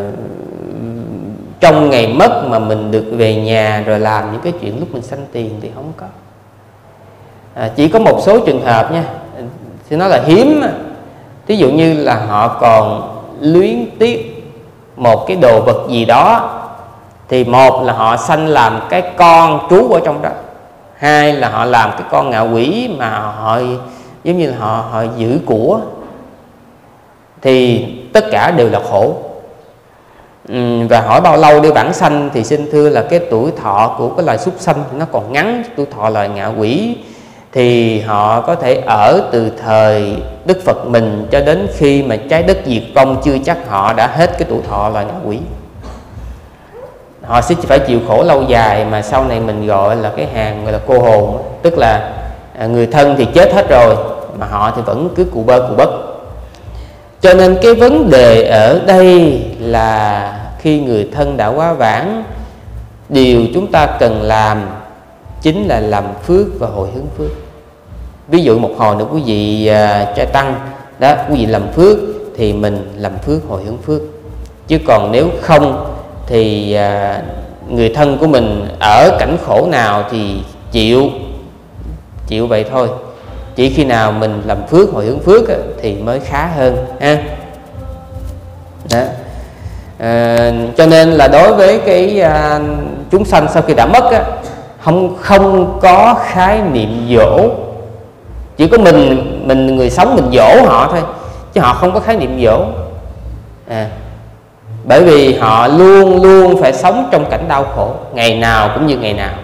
trong ngày mất mà mình được về nhà rồi làm những cái chuyện lúc mình sanh tiền thì không có. À, chỉ có một số trường hợp nha. Thì nó là hiếm ví dụ như là họ còn luyến tiếc một cái đồ vật gì đó thì một là họ sanh làm cái con trú ở trong đó hai là họ làm cái con ngạ quỷ mà họ giống như là họ họ giữ của thì tất cả đều là khổ. Ừ, và hỏi bao lâu để vãng sanh thì xin thưa là cái tuổi thọ của cái loài súc sanh nó còn ngắn, tuổi thọ loài ngạ quỷ, thì họ có thể ở từ thời Đức Phật mình cho đến khi mà trái đất diệt vong chưa chắc họ đã hết cái tuổi thọ loài ngạ quỷ. Họ sẽ phải chịu khổ lâu dài mà sau này mình gọi là cái hàng gọi là cô hồn, tức là à, người thân thì chết hết rồi mà họ thì vẫn cứ cụ bơ cụ bất. Cho nên cái vấn đề ở đây là khi người thân đã quá vãng điều chúng ta cần làm chính là làm phước và hồi hướng phước. Ví dụ một hồi nữa quý vị à, trai tăng đó quý vị làm phước thì mình làm phước hồi hướng phước. Chứ còn nếu không thì uh, người thân của mình ở cảnh khổ nào thì chịu chịu vậy thôi. Chỉ khi nào mình làm phước hồi hướng phước thì mới khá hơn ha. Đó. À, cho nên là đối với cái à, chúng sanh sau khi đã mất á, không không có khái niệm dỗ. Chỉ có mình mình người sống mình dỗ họ thôi chứ họ không có khái niệm dỗ. À, bởi vì họ luôn luôn phải sống trong cảnh đau khổ ngày nào cũng như ngày nào.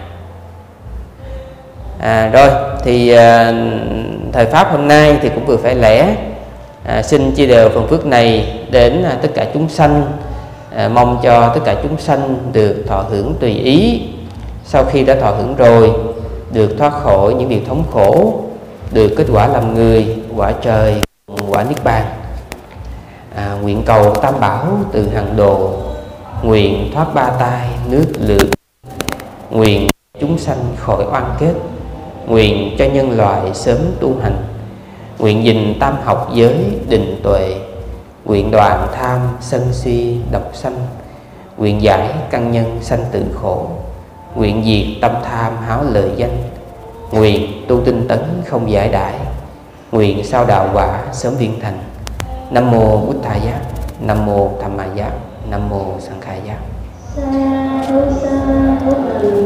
À, rồi thì à, thời pháp hôm nay thì cũng vừa phải lẽ à, xin chia đều phần phước này đến à, tất cả chúng sanh à, mong cho tất cả chúng sanh được thọ hưởng tùy ý. Sau khi đã thọ hưởng rồi được thoát khỏi những điều thống khổ được kết quả làm người quả trời quả niết bàn. À, nguyện cầu tam bảo từ hàng đồ nguyện thoát ba tai nước lửa nguyện chúng sanh khỏi oan kết nguyện cho nhân loại sớm tu hành nguyện gìn tam học giới định tuệ nguyện đoạn tham sân si độc sanh. Nguyện giải căn nhân sanh tự khổ. Nguyện diệt tâm tham háo lợi danh. Nguyện tu tinh tấn không giải đãi. Nguyện sao đạo quả sớm viên thành. Nam mô bút thả giác. Nam mô tham ma giác. Nam mô sanh khai giác. Sa sa sa